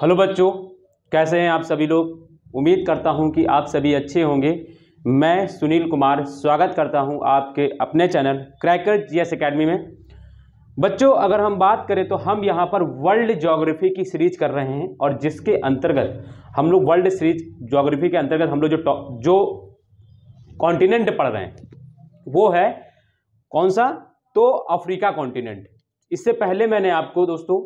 Hello बच्चों, कैसे हैं आप सभी लोग? उम्मीद करता हूँ कि आप सभी अच्छे होंगे। मैं सुनील कुमार स्वागत करता हूँ आपके अपने चैनल क्रैकर जीएस एकेडमी में। बच्चों, अगर हम बात करें तो हम यहाँ पर वर्ल्ड ज्योग्राफी की सीरीज़ कर रहे हैं और जिसके अंतर्गत हम लोग वर्ल्ड सीरीज़ ज्योग्राफी के अंतर्गत हम लोग जो जो कॉन्टिनेंट पढ़ रहे हैं, वो है कौन सा? तो अफ्रीका कॉन्टिनेंट। इससे पहले मैंने आपको दोस्तों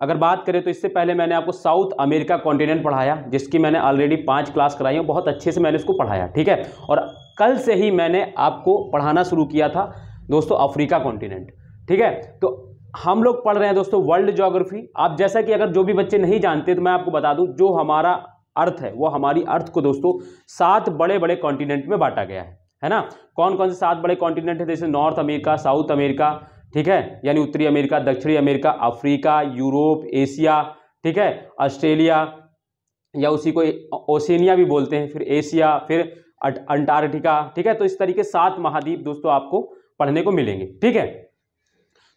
अगर बात करें तो इससे पहले मैंने आपको साउथ अमेरिका कॉन्टिनेंट पढ़ाया, जिसकी मैंने ऑलरेडी पाँच क्लास कराई है। बहुत अच्छे से मैंने इसको पढ़ाया, ठीक है? और कल से ही मैंने आपको पढ़ाना शुरू किया था दोस्तों अफ्रीका कॉन्टिनेंट, ठीक है? तो हम लोग पढ़ रहे हैं दोस्तों वर्ल्ड ज्योग्राफी। आप जैसा कि अगर जो भी बच्चे नहीं जानते तो मैं आपको बता दूँ, जो हमारा अर्थ है, वो हमारी अर्थ को दोस्तों सात बड़े बड़े कॉन्टिनेंट में बांटा गया है है ना? कौन कौन से सात बड़े कॉन्टिनेंट है? जैसे नॉर्थ अमेरिका साउथ अमेरिका ठीक है? यानी उत्तरी अमेरिका, दक्षिणी अमेरिका, अफ्रीका, यूरोप, एशिया, ठीक है? ऑस्ट्रेलिया या उसी को ओसेनिया भी बोलते हैं, फिर एशिया, फिर अंटार्कटिका, ठीक है? तो इस तरीके सात महाद्वीप दोस्तों आपको पढ़ने को मिलेंगे, ठीक है?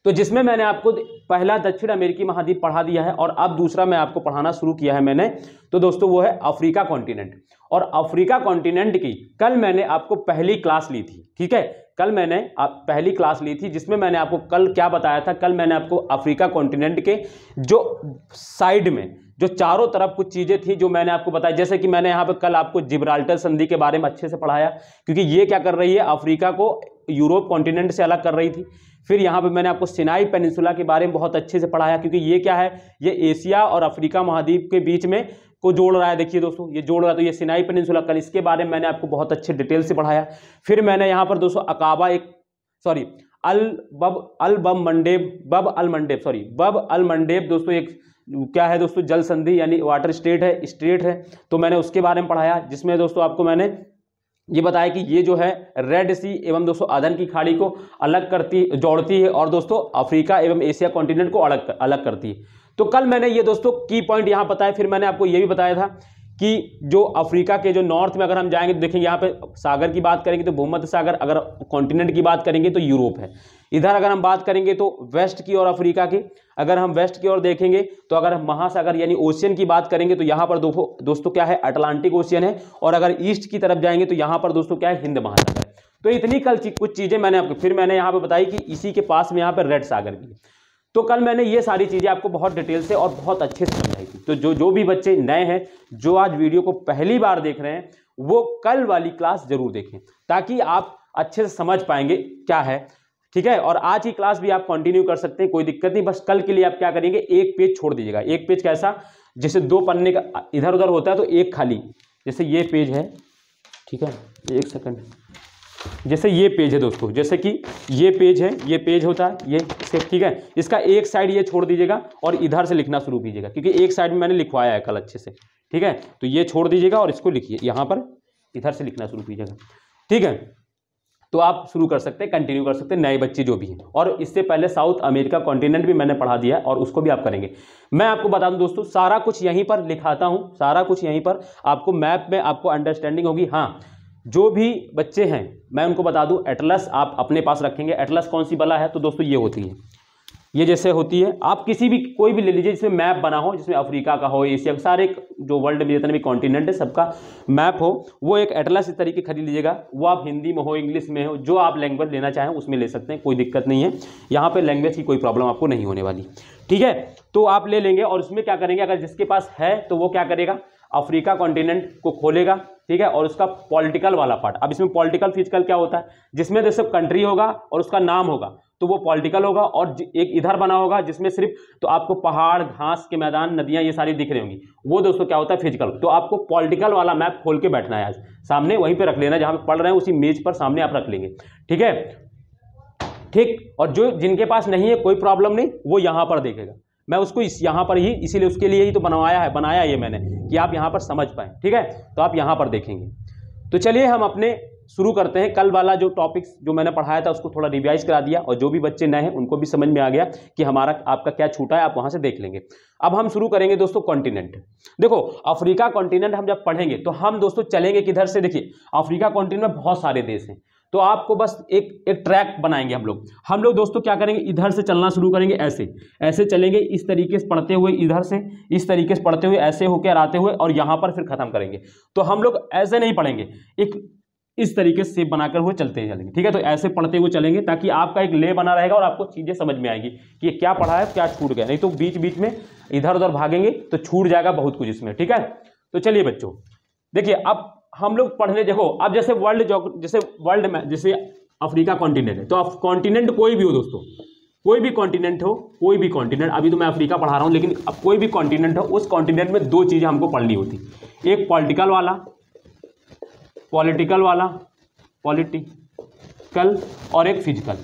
तो जिसमें मैंने आपको पहला दक्षिण अमेरिकी महाद्वीप पढ़ा दिया है और अब दूसरा मैं आपको पढ़ाना शुरू किया है मैंने तो दोस्तों वो है अफ्रीका कॉन्टिनेंट। और अफ्रीका कॉन्टिनेंट की कल मैंने आपको पहली क्लास ली थी, ठीक है? कल मैंने आप पहली क्लास ली थी, जिसमें मैंने आपको कल क्या बताया था? कल मैंने आपको अफ्रीका कॉन्टिनेंट के जो साइड में, जो चारों तरफ़ कुछ चीज़ें थी जो मैंने आपको बताया। जैसे कि मैंने यहाँ पे कल आपको जिब्राल्टर संधि के बारे में अच्छे से पढ़ाया, क्योंकि ये क्या कर रही है? अफ्रीका को यूरोप कॉन्टिनेंट से अलग कर रही थी। फिर यहाँ पे मैंने आपको सिनाई पेनिसुला के बारे में बहुत अच्छे से पढ़ाया, क्योंकि ये क्या है? ये एशिया और अफ्रीका महाद्वीप के बीच में को जोड़ रहा है, देखिए दोस्तों, ये जोड़ रहा है तो ये सिनाई पेनिनसुला, कल इसके बारे में मैंने आपको बहुत अच्छे डिटेल से पढ़ाया। फिर मैंने यहाँ पर दोस्तों, अकाबा एक, सॉरी, अल, बब अल बब मंडेब, बब अल मंडेब, सॉरी, बब अल मंडेब दोस्तों, एक, क्या है दोस्तों जल संधि यानी वाटर स्टेट है स्टेट है तो मैंने उसके बारे में पढ़ाया, जिसमें दोस्तों आपको मैंने ये बताया कि ये जो है, रेड सी एवं दोस्तों आदन की खाड़ी को अलग करती, जोड़ती है, और दोस्तों, अफ्रीका एवं एशिया कॉन्टिनेंट को अलग अलग करती है। तो कल मैंने ये दोस्तों की पॉइंट यहाँ बताया, फिर मैंने आपको ये भी बताया था कि जो अफ्रीका के जो नॉर्थ में अगर हम जाएँगे तो देखेंगे यहाँ पे सागर की बात करेंगे तो भूमध्य सागर, अगर कॉन्टिनेंट की बात करेंगे तो यूरोप है। इधर अगर हम बात करेंगे तो वेस्ट की और अफ्रीका की, अगर हम वेस्ट की ओर देखेंगे तो अगर हम महासागर यानी ओशियन की बात करेंगे तो यहाँ पर दोस्तों दोस्तों क्या है? अटलांटिक ओशियन है। और अगर ईस्ट की तरफ़ जाएँगे तो यहाँ पर दोस्तों क्या है? हिंद महासागर। तो इतनी कल कुछ चीज़ें मैंने आपको, फिर मैंने यहाँ पर बताई कि इसी के पास में यहाँ पर रेड सागर की तो कल मैंने ये सारी चीज़ें आपको बहुत डिटेल से और बहुत अच्छे से समझाई थी। तो जो जो भी बच्चे नए हैं, जो आज वीडियो को पहली बार देख रहे हैं, वो कल वाली क्लास ज़रूर देखें, ताकि आप अच्छे से समझ पाएँगे क्या है, ठीक है? और आज की क्लास भी आप कंटिन्यू कर सकते हैं, कोई दिक्कत नहीं, बस कल के लिए आप क्या करेंगे, एक पेज छोड़ दीजिएगा। एक पेज कैसा? जैसे दो पन्ने का इधर उधर होता है तो एक खाली, जैसे ये पेज है, ठीक है? एक सेकंड जैसे ये पेज है दोस्तों, जैसे कि ये पेज है, ये पेज होता है, ये ठीक है? इसका एक साइड ये छोड़ दीजिएगा और इधर से लिखना शुरू कीजिएगा, क्योंकि एक साइड में मैंने लिखवाया है कल अच्छे से, ठीक है? तो ये छोड़ दीजिएगा और इसको लिखिए, यहाँ पर इधर से लिखना शुरू कीजिएगा, ठीक है? तो आप शुरू कर सकते हैं कंटिन्यू कर सकते हैं, नए बच्चे जो भी हैं। और इससे पहले साउथ अमेरिका कॉन्टिनेंट भी मैंने पढ़ा दिया और उसको भी आप करेंगे। मैं आपको बता दूँ दोस्तों, सारा कुछ यहीं पर लिखाता हूँ, सारा कुछ यहीं पर आपको मैप में आपको अंडरस्टैंडिंग होगी। हाँ जो भी बच्चे हैं, मैं उनको बता दूँ एटलस आप अपने पास रखेंगे। एटलस कौन सी बला है? तो दोस्तों, ये होती है। ये जैसे होती है। आप किसी भी, कोई भी ले लीजिए, जिसमें मैप बना हो, जिसमें अफ्रीका का हो, एशिया का, सारे जो वर्ल्ड में, जितने भी कॉन्टिनेंट है, सबका मैप हो, वो एक एटलस इस तरीके खरीद लीजिएगा। वो आप हिंदी में हो इंग्लिश में हो, जो आप लैंग्वेज लेना चाहें, उसमें ले सकते हैं, कोई दिक्कत नहीं है। यहाँ पर लैंग्वेज की कोई प्रॉब्लम आपको नहीं होने वाली। ठीक है? तो आप ले लेंगे और उसमें क्या करेंगे? अगर जिसके पास है तो वो क्या करेगा? अफ्रीका कॉन्टिनेंट को खोलेगा, ठीक है? और उसका पॉलिटिकल वाला पार्ट अब इसमें पॉलिटिकल फ़िज़िकल क्या होता है? जिसमें जैसे कंट्री होगा और उसका नाम होगा तो वो पॉलिटिकल होगा और एक इधर बना होगा जिसमें सिर्फ़ तो आपको पहाड़, घास के मैदान, नदियाँ, ये सारी दिख रही होंगी। वो दोस्तों क्या होता है? फ़िज़िकल तो आपको पॉलिटिकल वाला मैप खोल के बैठना है आज। सामने वहीं पे रख लेना, जहाँ पढ़ रहे हैं, उसी मेज पर सामने आप रख लेंगे। ठीक है? ठीक? और जो जिनके पास नहीं है, कोई प्रॉब्लम नहीं, वो यहाँ पर देखेगा। मैं उसको इस यहाँ पर ही, इसीलिए उसके लिए ही तो बनवाया है, बनाया ये मैंने, कि आप यहाँ पर समझ पाएँ, ठीक है? तो आप यहाँ पर देखेंगे। तो चलिए हम अपने शुरू करते हैं। कल वाला जो टॉपिक्स जो मैंने पढ़ाया था, उसको थोड़ा रिवाइज करा दिया, और जो भी बच्चे नए हैं, उनको भी समझ में आ गया कि हमारा, आपका क्या छूटा है, आप वहाँ से देख लेंगे। अब हम शुरू करेंगे दोस्तों कॉन्टिनेंट देखो, अफ्रीका कॉन्टिनेंट हम जब पढ़ेंगे तो हम दोस्तों चलेंगे किधर से? देखिए, अफ्रीका कॉन्टिनेंट में बहुत सारे देश हैं। तो आपको बस एक एक ट्रैक बनाएँगे हम लोग। हम लोग दोस्तों क्या करेंगे? इधर से चलना शुरू करेंगे ऐसे। ऐसे चलेंगे, इस तरीके से पढ़ते हुए इधर से, इस तरीके से पढ़ते हुए ऐसे होकर आते हुए और यहाँ पर फिर खत्म करेंगे। तो हम लोग ऐसे नहीं पढ़ेंगे। एक, इस तरीके से बनाकर हुए चलते चलेंगे। ठीक है? तो ऐसे पढ़ते हुए चलेंगे ताकि आपका एक ले बना रहेगा और आपको चीज़ें समझ में आएगी कि ये क्या पढ़ा है, क्या छूट गया। नहीं तो बीच बीच में इधर उधर भागेंगे तो छूट जाएगा बहुत कुछ इसमें। ठीक है? तो चलिए बच्चों, देखिए अब हम लोग पढ़ने देखो, अब जैसे वर्ल्ड जैसे वर्ल्ड में, जैसे अफ्रीका कॉन्टिनेंट है तो कॉन्टिनेंट कोई भी हो दोस्तों, कोई भी कॉन्टिनेंट हो, कोई भी कॉन्टिनेंट अभी तो मैं अफ्रीका पढ़ा रहा हूँ, लेकिन अब कोई भी कॉन्टिनेंट हो, उस कॉन्टिनेंट में दो चीज़ें हमको पढ़नी होती। एक पॉलिटिकल वाला पॉलिटिकल वाला पॉलिटिकल और एक फ़िज़िकल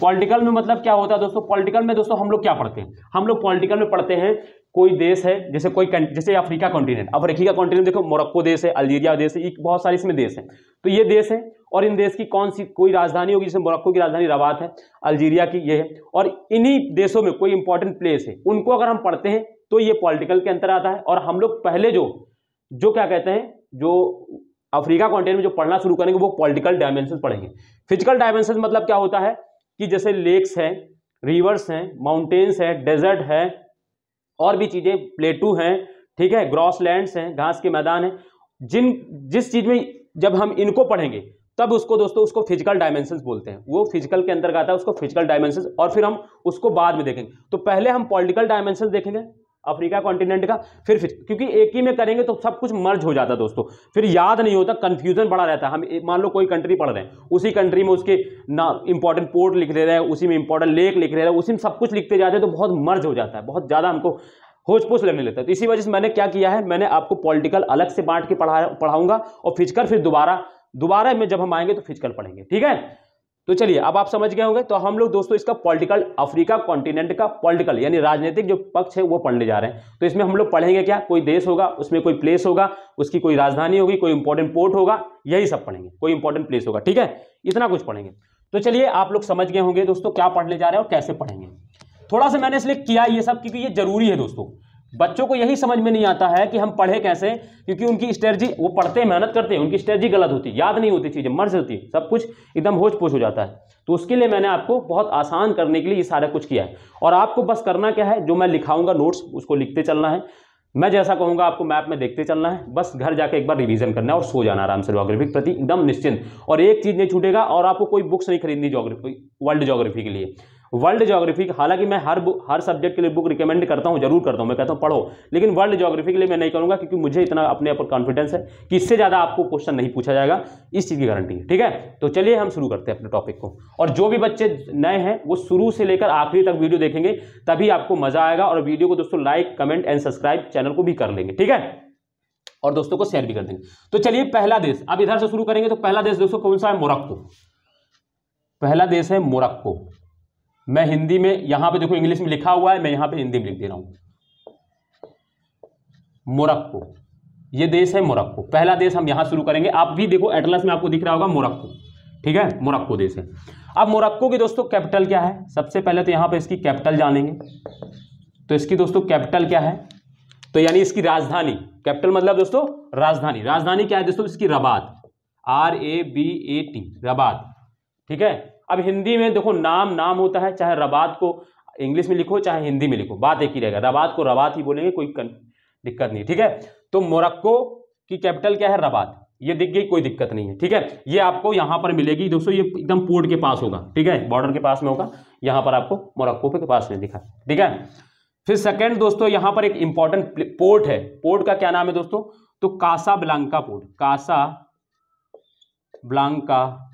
पॉलिटिकल में मतलब क्या होता है दोस्तों? पॉलिटिकल में दोस्तों हम लोग क्या पढ़ते हैं? हम लोग पॉलिटिकल में पढ़ते हैं कोई देश है, जैसे कोई जैसे अफ्रीका कॉन्टिनेंट अफ्रीका कॉन्टिनेंट देखो, मोरक्को देश है, अल्जीरिया देश है बहुत सारे इसमें देश हैं। तो ये देश है, और इन देश की कौन सी कोई राजधानी होगी, जैसे मोरक्को की राजधानी रवात है, अल्जीरिया की ये है, और इन्हीं देशों में कोई इंपॉर्टेंट प्लेस है, उनको अगर हम पढ़ते हैं तो ये पॉलिटिकल के अंतर आता है, और हम लोग पहले जो जो क्या कहते हैं, जो अफ्रीका कॉन्टिनेंट में जो पढ़ना शुरू करेंगे, वो पॉलिटिकल डायमेंशन पढ़ेंगे। फ़िज़िकल डायमेंशन मतलब क्या होता है, कि जैसे लेक्स हैं रिवर्स हैं माउंटेन्स है डेजर्ट है और भी चीज़ें, प्लेटू हैं, ठीक है, ग्रॉस लैंड्स हैं, घास के मैदान हैं, जिन, जिस चीज़ में जब हम इनको पढ़ेंगे, तब उसको दोस्तों, उसको फ़िज़िकल डायमेंशंस बोलते हैं। वो फ़िज़िकल के अंतर्गत आता है, उसको फ़िज़िकल डायमेंशंस और फिर हम उसको बाद में देखेंगे। तो पहले हम पॉलिटिकल डायमेंशंस देखेंगे। अफ्रीका कॉन्टिनेंट का, फिर फिर, क्योंकि एक ही में करेंगे तो सब कुछ मर्ज हो जाता है दोस्तों। फिर याद नहीं होता कंफ्यूजन बड़ा रहता है। हम मान लो कोई कंट्री पढ़ रहे हैं, उसी कंट्री में उसके ना इंपॉर्टेंट पोर्ट लिख दे रहे हैं, उसी में इंपॉर्टेंट लेक लिख रहे हैं, उसी में सब कुछ लिखते जाते हैं तो बहुत मर्ज हो जाता है, बहुत ज़्यादा हमको होच पोच लगने लगता है। तो इसी वजह से मैंने क्या किया है, मैंने आपको पॉलिटिकल अलग से बांट के पढ़ा, पढ़ाऊँगा और फ़िज़िकल फिर दोबारा दोबारा में जब हम आएँगे तो फ़िज़िकल पढ़ेंगे, ठीक है? तो चलिए, अब आप समझ गए होंगे तो हम लोग दोस्तों इसका पॉलिटिकल अफ्रीका कॉन्टिनेंट का पॉलिटिकल, यानी राजनीतिक जो पक्ष है, वो पढ़ने जा रहे हैं। तो इसमें हम लोग पढ़ेंगे क्या? कोई देश होगा, उसमें कोई प्लेस होगा, उसकी कोई राजधानी होगी, कोई इंपॉर्टेंट पोर्ट होगा, यही सब पढ़ेंगे। कोई इंपॉर्टेंट प्लेस होगा, ठीक है? इतना कुछ पढ़ेंगे। तो चलिए, आप लोग समझ गए होंगे दोस्तों क्या पढ़ने जा रहे हैं और कैसे पढ़ेंगे। थोड़ा सा मैंने इसलिए किया ये सब, क्योंकि ये ज़रूरी है दोस्तों। बच्चों को यही समझ में नहीं आता है कि हम पढ़े कैसे, क्योंकि उनकी स्ट्रेटजी वो पढ़ते मेहनत करते हैं, उनकी स्ट्रेटजी गलत होती है याद नहीं होती चीज़ें, मर्ज होती सब कुछ एकदम होच पोच हो जाता है। तो उसके लिए मैंने आपको बहुत आसान करने के लिए ये सारा कुछ किया है। और आपको बस करना क्या है, जो मैं लिखाऊँगा नोट्स उसको लिखते चलना है। मैं जैसा कहूँगा, आपको मैप में देखते चलना है। बस घर जाके एक बार रिवीजन करना है और सो जाना आराम से जोग्राफी के प्रति एकदम निश्चिंत। और एक चीज़ नहीं छूटेगा, और आपको कोई बुक्स नहीं खरीदनी जोग्राफी वर्ल्ड जोग्राफी के लिए। वर्ल्ड जोग्राफी हालाँकि मैं हर हर सब्जेक्ट के लिए बुक रिकमेंड करता हूँ, ज़रूर करता हूँ, मैं कहता हूँ पढ़ो। लेकिन वर्ल्ड जोग्राफी के लिए मैं नहीं करूँगा, क्योंकि मुझे इतना अपने ऊपर कॉन्फिडेंस है कि इससे ज़्यादा आपको क्वेश्चन नहीं पूछा जाएगा। इस चीज़ की गारंटी है, ठीक है? तो चलिए हम शुरू करते हैं अपने टॉपिक को। और जो भी बच्चे नए हैं, वो शुरू से लेकर आखिरी तक वीडियो देखेंगे, तभी आपको मज़ा आएगा। और वीडियो को दोस्तों like comment and subscribe channel को भी कर लेंगे, ठीक है? और दोस्तों को शेयर भी कर देंगे। तो चलिए पहला देश, अब इधर से शुरू करेंगे तो पहला देश दोस्तों कौन सा है? मोरक्को। पहला देश है मोरक्को। मैं हिंदी में, यहाँ पे देखो इंग्लिश में लिखा हुआ है, मैं यहाँ पे हिंदी में लिख दे रहा हूँ। मोरक्को। ये देश है मोरक्को। पहला देश हम यहाँ शुरू करेंगे। आप भी देखो, एटलस में आपको दिख रहा होगा मोरक्को। ठीक है? मोरक्को देश है। अब मोरक्को की दोस्तों, कैपिटल क्या है? सबसे पहले तो यहाँ पर इसकी कैपिटल जानेंगे। तो इसकी दोस्तों, कैपिटल क्या है? तो यानी इसकी राजधानी। कैपिटल मतलब दोस्तों, राजधानी। राजधानी क्या है दोस्तों? इसकी Rabat. R A B A T, Rabat. ठीक है? अब हिंदी में देखो नाम नाम होता है, चाहे रबात को इंग्लिश में लिखो, चाहे हिंदी में लिखो, बात एक ही रहेगा। रबात को रबात ही बोलेंगे, कोई दिक्कत नहीं, ठीक है? तो मोरक्को की कैपिटल क्या है? रबात। ये दिख गई, कोई दिक्कत नहीं है, ठीक है? ये आपको यहाँ पर मिलेगी, दोस्तों, ये एकदम पोर्ट के पास होगा, ठीक है? बॉर्डर के पास में होगा, यहाँ पर आपको मोरक्को के पास में दिखा, ठीक है? फिर सेकेंड दोस्तों, यहाँ पर एक इंपॉर्टेंट पोर्ट है। पोर्ट का क्या नाम है, दोस्तों? तो Casablanca port Casablanca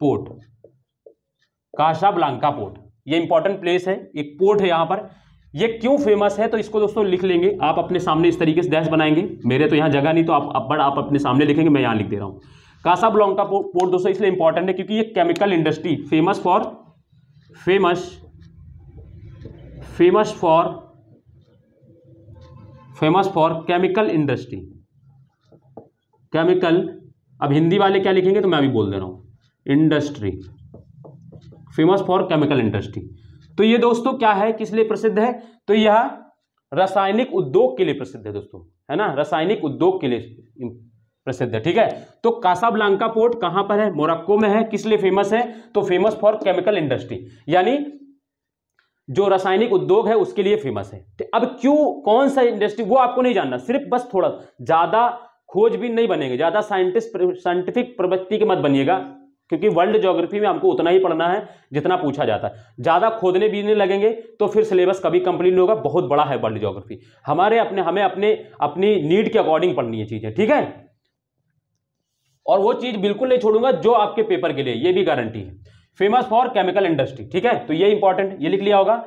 port. Casablanca port. ये इंपॉर्टेंट प्लेस है, एक पोर्ट है यहाँ पर। ये क्यों फ़ेमस है तो इसको दोस्तों लिख लेंगे। आप अपने सामने इस तरीके से डैश बनाएँगे। मेरे तो यहाँ जगह नहीं तो आप बड़ आप अपने सामने लिखेंगे, मैं यहाँ लिख दे रहा हूँ। कासा ब्लांका पोर्ट दोस्तों इसलिए इंपॉर्टेंट है क्योंकि ये chemical industry famous for famous famous for famous for chemical industry chemical अब हिंदी वाले क्या लिखेंगे तो मैं अभी बोल दे रहा हूँ। Industry, famous for chemical industry. तो ये दोस्तों क्या है, किस लिए प्रसिद्ध है? तो यह रासायनिक उद्योग के लिए प्रसिद्ध है दोस्तों, है ना? रासायनिक उद्योग के लिए प्रसिद्ध है, ठीक है? तो कासाब्लांका पोर्ट कहाँ पर है? मोरक्को में है। किस लिए फ़ेमस है? तो फ़ेमस फॉर केमिकल इंडस्ट्री, यानी जो रासायनिक उद्योग है उसके लिए फ़ेमस है। अब क्यों, कौन सा इंडस्ट्री, वो आपको नहीं जानना, सिर्फ़ बस थोड़ा, ज़्यादा खोजबीन नहीं बनेंगे, ज़्यादा साइंटिस्ट, साइंटिफिक प्रवृत्ति के मत बनिएगा। क्योंकि वर्ल्ड ज्योग्राफी में हमको उतना ही पढ़ना है जितना पूछा जाता है। ज़्यादा खोदने बीजने लगेंगे तो फिर सिलेबस कभी कंप्लीट नहीं होगा, बहुत बड़ा है वर्ल्ड ज्योग्राफी। हमारे अपने, हमें अपने, अपनी नीड के अकॉर्डिंग पढ़नी है चीज़ें, ठीक है? और वो चीज़ बिल्कुल नहीं छोड़ूँगा जो आपके पेपर के लिए, ये भी गारंटी है। फ़ेमस फॉर केमिकल इंडस्ट्री ठीक है? तो ये इंपॉर्टेंट ये लिख लिया होगा।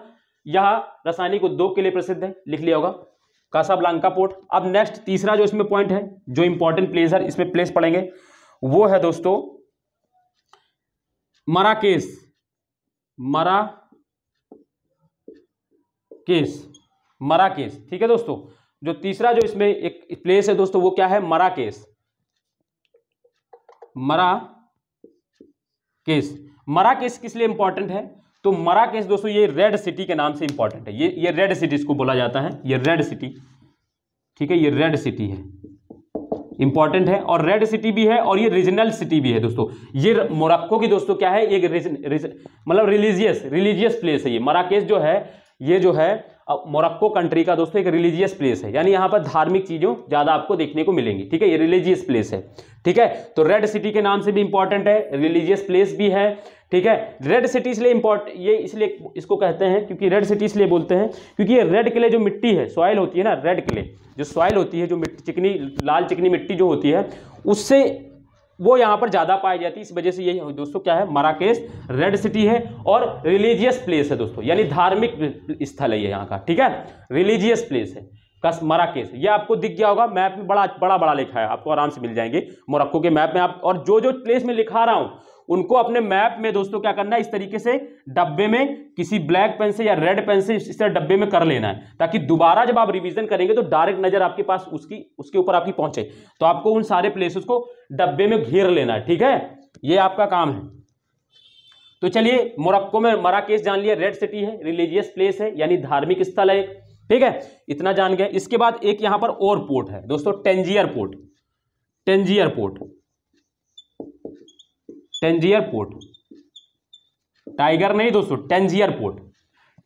यह रासायनिक उद्योग के लिए प्रसिद्ध है, लिख लिया होगा। Casablanca port. अब नेक्स्ट तीसरा जो इसमें पॉइंट है, जो इंपॉर्टेंट प्लेस है इसमें प्लेस पढ़ेंगे, वो है दोस्तों मराकेश मरा केस मराकेश ठीक है दोस्तों? जो तीसरा जो इसमें एक प्लेस है दोस्तों, वो क्या है? मराकेश मरा केस मरा केस किस लिए इंपॉर्टेंट है? तो मरा केस दोस्तों, ये रेड सिटी के नाम से इंपॉर्टेंट है। ये ये रेड सिटी इसको बोला जाता है। ये रेड सिटी ठीक है? ये रेड सिटी है। इंपॉर्टेंट है और रेड सिटी भी है और ये रीजनल सिटी भी है दोस्तों। ये मोरक्को की दोस्तों क्या है? एक मतलब रिलीजियस रिलीजियस प्लेस है ये। मराकेश जो है, ये जो है मोरक्को कंट्री का दोस्तों एक रिलीजियस प्लेस है। यानी यहाँ पर धार्मिक चीज़ों ज़्यादा आपको देखने को मिलेंगी। ठीक है? ये रिलीजियस प्लेस है। ठीक है? तो रेड सिटी के नाम से भी इंपॉर्टेंट है रिलीजियस प्लेस भी है। ठीक है? रेड सिटी इसलिए इंपॉर्ट ये इसलिए इसको कहते हैं क्योंकि रेड सिटी इसलिए बोलते हैं क्योंकि ये रेड किले जो मिट्टी है सॉइल होती है ना रेड किले जो सॉइल होती है, जो चिकनी, लाल चिकनी मिट्टी जो होती है, उससे वो यहाँ पर ज़्यादा पाई जाती है। इस वजह से ये दोस्तों क्या है? मराकेश रेड सिटी है और रिलीजियस प्लेस है दोस्तों। यानी धार्मिक स्थल है ये यहाँ का, ठीक है? रिलीजियस प्लेस है, कस मराकेश ये आपको दिख गया होगा, मैप में बड़ा बड़ा बड़ा लिखा है। आपको आराम से मिल जाएँगे मोरक्को के मैप में। आप और जो जो प्लेस में लिखा रहा हूँ उनको अपने मैप में, दोस्तों, क्या करना है? इस तरीके से डब्बे में किसी ब्लैक पेन से या रेड पेन से इस तरह डब्बे में कर लेना है, ताकि दोबारा जब आप रिवीजन करेंगे तो डायरेक्ट नज़र आपके पास उसकी, उसके ऊपर आपकी पहुँचे। तो आपको उन सारे प्लेसेस को डब्बे में घेर लेना है, ठीक है? ये आपका काम है। तो चलिए, मोरक्को में मराकेश जान लिया रेड सिटी है, रिलीजियस प्लेस है, यानी धार्मिक स्थल है, ठीक है? इतना जान गए। इसके बाद एक यहाँ पर और पोर्ट है, दोस्तों, Tangier port Tangier port. Tangier port. Tiger नहीं दोस्तों, टेंजियर पोर्ट।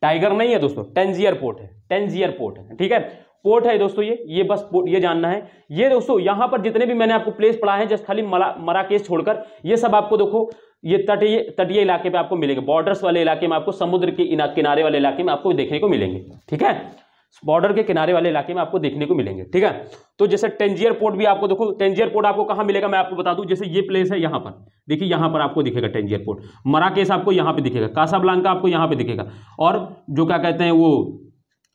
टाइगर नहीं है दोस्तों, टेंजियर पोर्ट है, टेंजियर पोर्ट है, ठीक है? पोर्ट है दोस्तों ये ये बस पोर्ट, ये जानना है। ये दोस्तों, यहाँ पर जितने भी मैंने आपको प्लेस पढ़ा है, जस्ट खाली मराकेश छोड़कर, ये सब आपको देखो, ये तटीय तटीय इलाके में आपको मिलेंगे बॉर्डर्स वाले इलाके में आपको समुद्र के किनारे वाले इलाके में आपको देखने को मिलेंगे, ठीक है? बॉर्डर के किनारे वाले इलाके में आपको देखने को मिलेंगे, ठीक है? तो जैसे टेंजियर पोर्ट भी आपको देखो टेंजियर पोर्ट आपको कहाँ मिलेगा मैं आपको बता दूँ, जैसे ये प्लेस है यहाँ पर। देखिए, यहाँ पर आपको दिखेगा टेंजियर पोर्ट मराकेश आपको यहाँ पे दिखेगा कासाब्लांका आपको यहाँ पे दिखेगा। और जो क्या कहते हैं वो,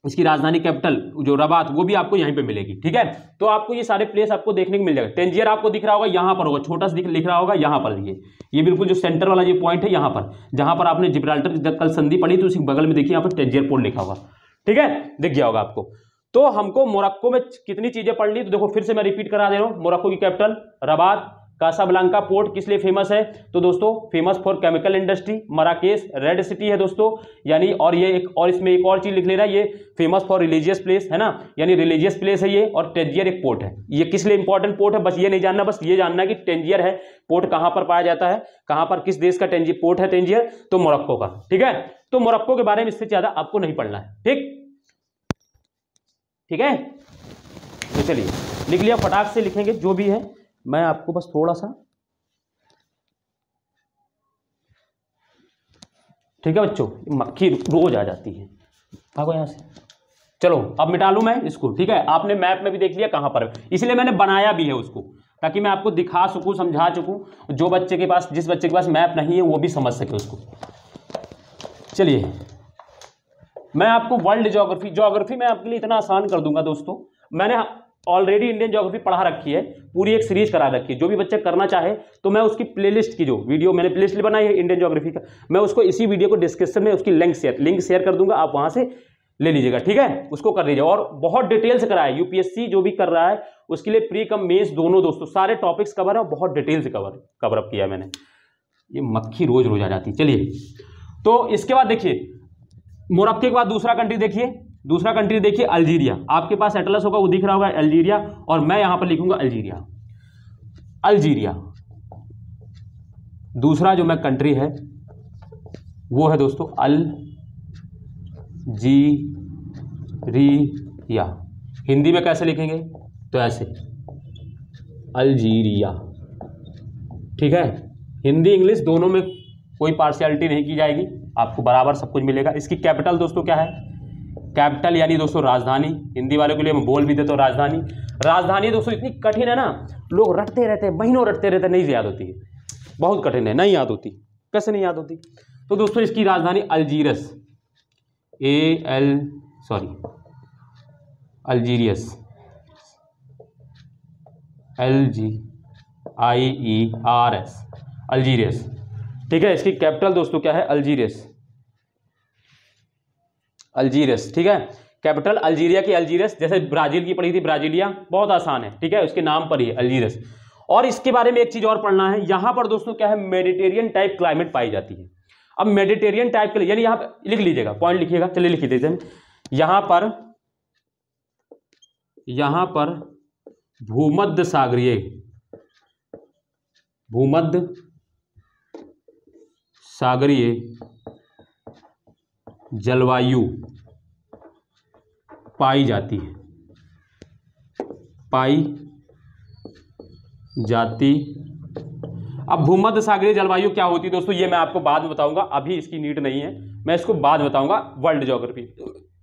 इसकी राजधानी कैपिटल जो रबात वो भी आपको यहीं पे मिलेगी, ठीक है? तो आपको ये सारे प्लेस आपको देखने को मिल जाएगा। टेंजियर आपको दिख रहा होगा, यहाँ पर होगा। छोटा सा लिख रहा होगा, यहाँ पर ये ये बिल्कुल जो सेंटर वाला ये पॉइंट है यहाँ पर, जहाँ पर आपने जिब्राल्टर कल संधि पढ़ी तो उसी बगल में देखिए यहाँ पर टेंजियर पोर्ट लिखा होगा ठीक है? दिख गया होगा आपको। तो हमको मोरक्को में कितनी चीज़ें पढ़नी तो देखो, फिर से मैं रिपीट करा दे रहा हूँ। मोरक्को की कैपिटल रबात कासाब्लांका पोर्ट किस लिए फ़ेमस है? तो दोस्तों famous for chemical industry Marrakesh red city है दोस्तों। यानी, और ये एक, और इसमें एक और चीज़ लिख ले रहा है, ये फ़ेमस फॉर रिलीजियस प्लेस है ना? यानी रिलीजियस प्लेस है ये, और टेंजियर एक पोर्ट है। ये किस लिए इंपॉर्टेंट पोर्ट है? बस ये नहीं जानना, बस ये जानना कि टेंजियर है। पोर्ट कहाँ पर पाया जाता है? कहाँ पर किस देश का टेंजियर पोर्ट है टेंजियर तो मोरक्को का। ठीक है? तो मोरक्को के बारे में इससे ज़्यादा आपको नहीं पढ़ना है। ठीक? ठीक है? तो चलिए, लिख लिया, फटाक से लिखेंगे, जो भी है, मैं आपको बस थोड़ा सा ठीक है बच्चों? मक्खी रोज आ जाती है। भागो यहाँ से। चलो, अब मिटा लूँ मैं इसको, ठीक है? आपने मैप में भी देख लिया, कहाँ पर इसलिए मैंने बनाया भी है उसको, ताकि मैं आपको दिखा सकूँ, समझा चुकूं, जो बच्चे के पास जिस बच्चे के पास मैप नहीं है, वो भी समझ सके उसको। चलिए। मैं आपको वर्ल्ड ज्योग्राफी ज्योग्राफी मैं आपके लिए इतना आसान कर दूँगा दोस्तों। मैंने ऑलरेडी इंडियन ज्योग्राफी पढ़ा रखी है, पूरी एक सीरीज़ करा रखी है। जो भी बच्चे करना चाहे तो मैं उसकी प्लेलिस्ट की जो वीडियो मैंने प्लेलिस्ट बनाई है इंडियन ज्योग्राफी का। मैं उसको इसी वीडियो को डिस्क्रिप्शन में उसकी लिंक शेयर लिंक शेयर कर दूँगा, आप वहाँ से ले लीजिएगा, ठीक है? उसको कर लीजिए और बहुत डिटेल से करा है यूपीएससी जो भी कर रहा है, उसके लिए प्री कम मेन्स दोनों दोस्तों, सारे टॉपिक्स कवर है बहुत डिटेल से कवर कवरअप किया मैंने। ये मक्खी रोज रोज आ जाती चलिए। तो इसके बाद देखिए, मोरक्को के बाद दूसरा कंट्री देखिए, दूसरा कंट्री देखिए अल्जीरिया। आपके पास एटलस होगा, वो दिख रहा होगा अल्जीरिया, और मैं यहाँ पर लिखूँगा अल्जीरिया। अल्जीरिया, दूसरा जो मैं कंट्री है, वो है दोस्तों अल जी रिया हिंदी में कैसे लिखेंगे? तो ऐसे, अल्जीरिया। ठीक है? हिंदी, इंग्लिश दोनों में कोई पार्शियलिटी नहीं की जाएगी, आपको बराबर सब कुछ मिलेगा। इसकी कैपिटल दोस्तों क्या है? कैपिटल यानी दोस्तों राजधानी। हिंदी वालों के लिए मैं बोल भी देता हूँ राजधानी। राजधानी दोस्तों इतनी कठिन है ना, लोग रटते रहते हैं, महीनों रटते रहते नहीं याद होती है। बहुत कठिन है, नहीं याद होती। कैसे नहीं याद होती? तो दोस्तों इसकी राजधानी Algiers A L sorry Algiers. L G I E R S, Algiers. ठीक है, इसकी कैपिटल दोस्तों क्या है? अल्जीरियस अल्जीरियस ठीक है? कैपिटल अल्जीरिया की अल्जीरियस जैसे ब्राज़ील की पढ़ी थी, ब्राजीलिया, बहुत आसान है, ठीक है? उसके नाम पर ही अल्जीरियस और इसके बारे में एक चीज़ और पढ़ना है, यहाँ पर दोस्तों क्या है? मेडिटेरियन टाइप क्लाइमेट पाई जाती है। अब मेडिटेरियन टाइप के लिए, यानी यहाँ पर लिख लीजिएगा पॉइंट लिखिएगा, चलिए लिख देते यहाँ पर यहाँ पर भूमध्य सागरीय भूमध्य सागरीय जलवायु पाई जाती है। पाई जाती अब भूमध्य सागरीय जलवायु क्या होती है दोस्तों, ये मैं आपको बाद में बताऊँगा, अभी इसकी नीड नहीं है, मैं इसको बाद में बताऊँगा, वर्ल्ड ज्योग्राफी।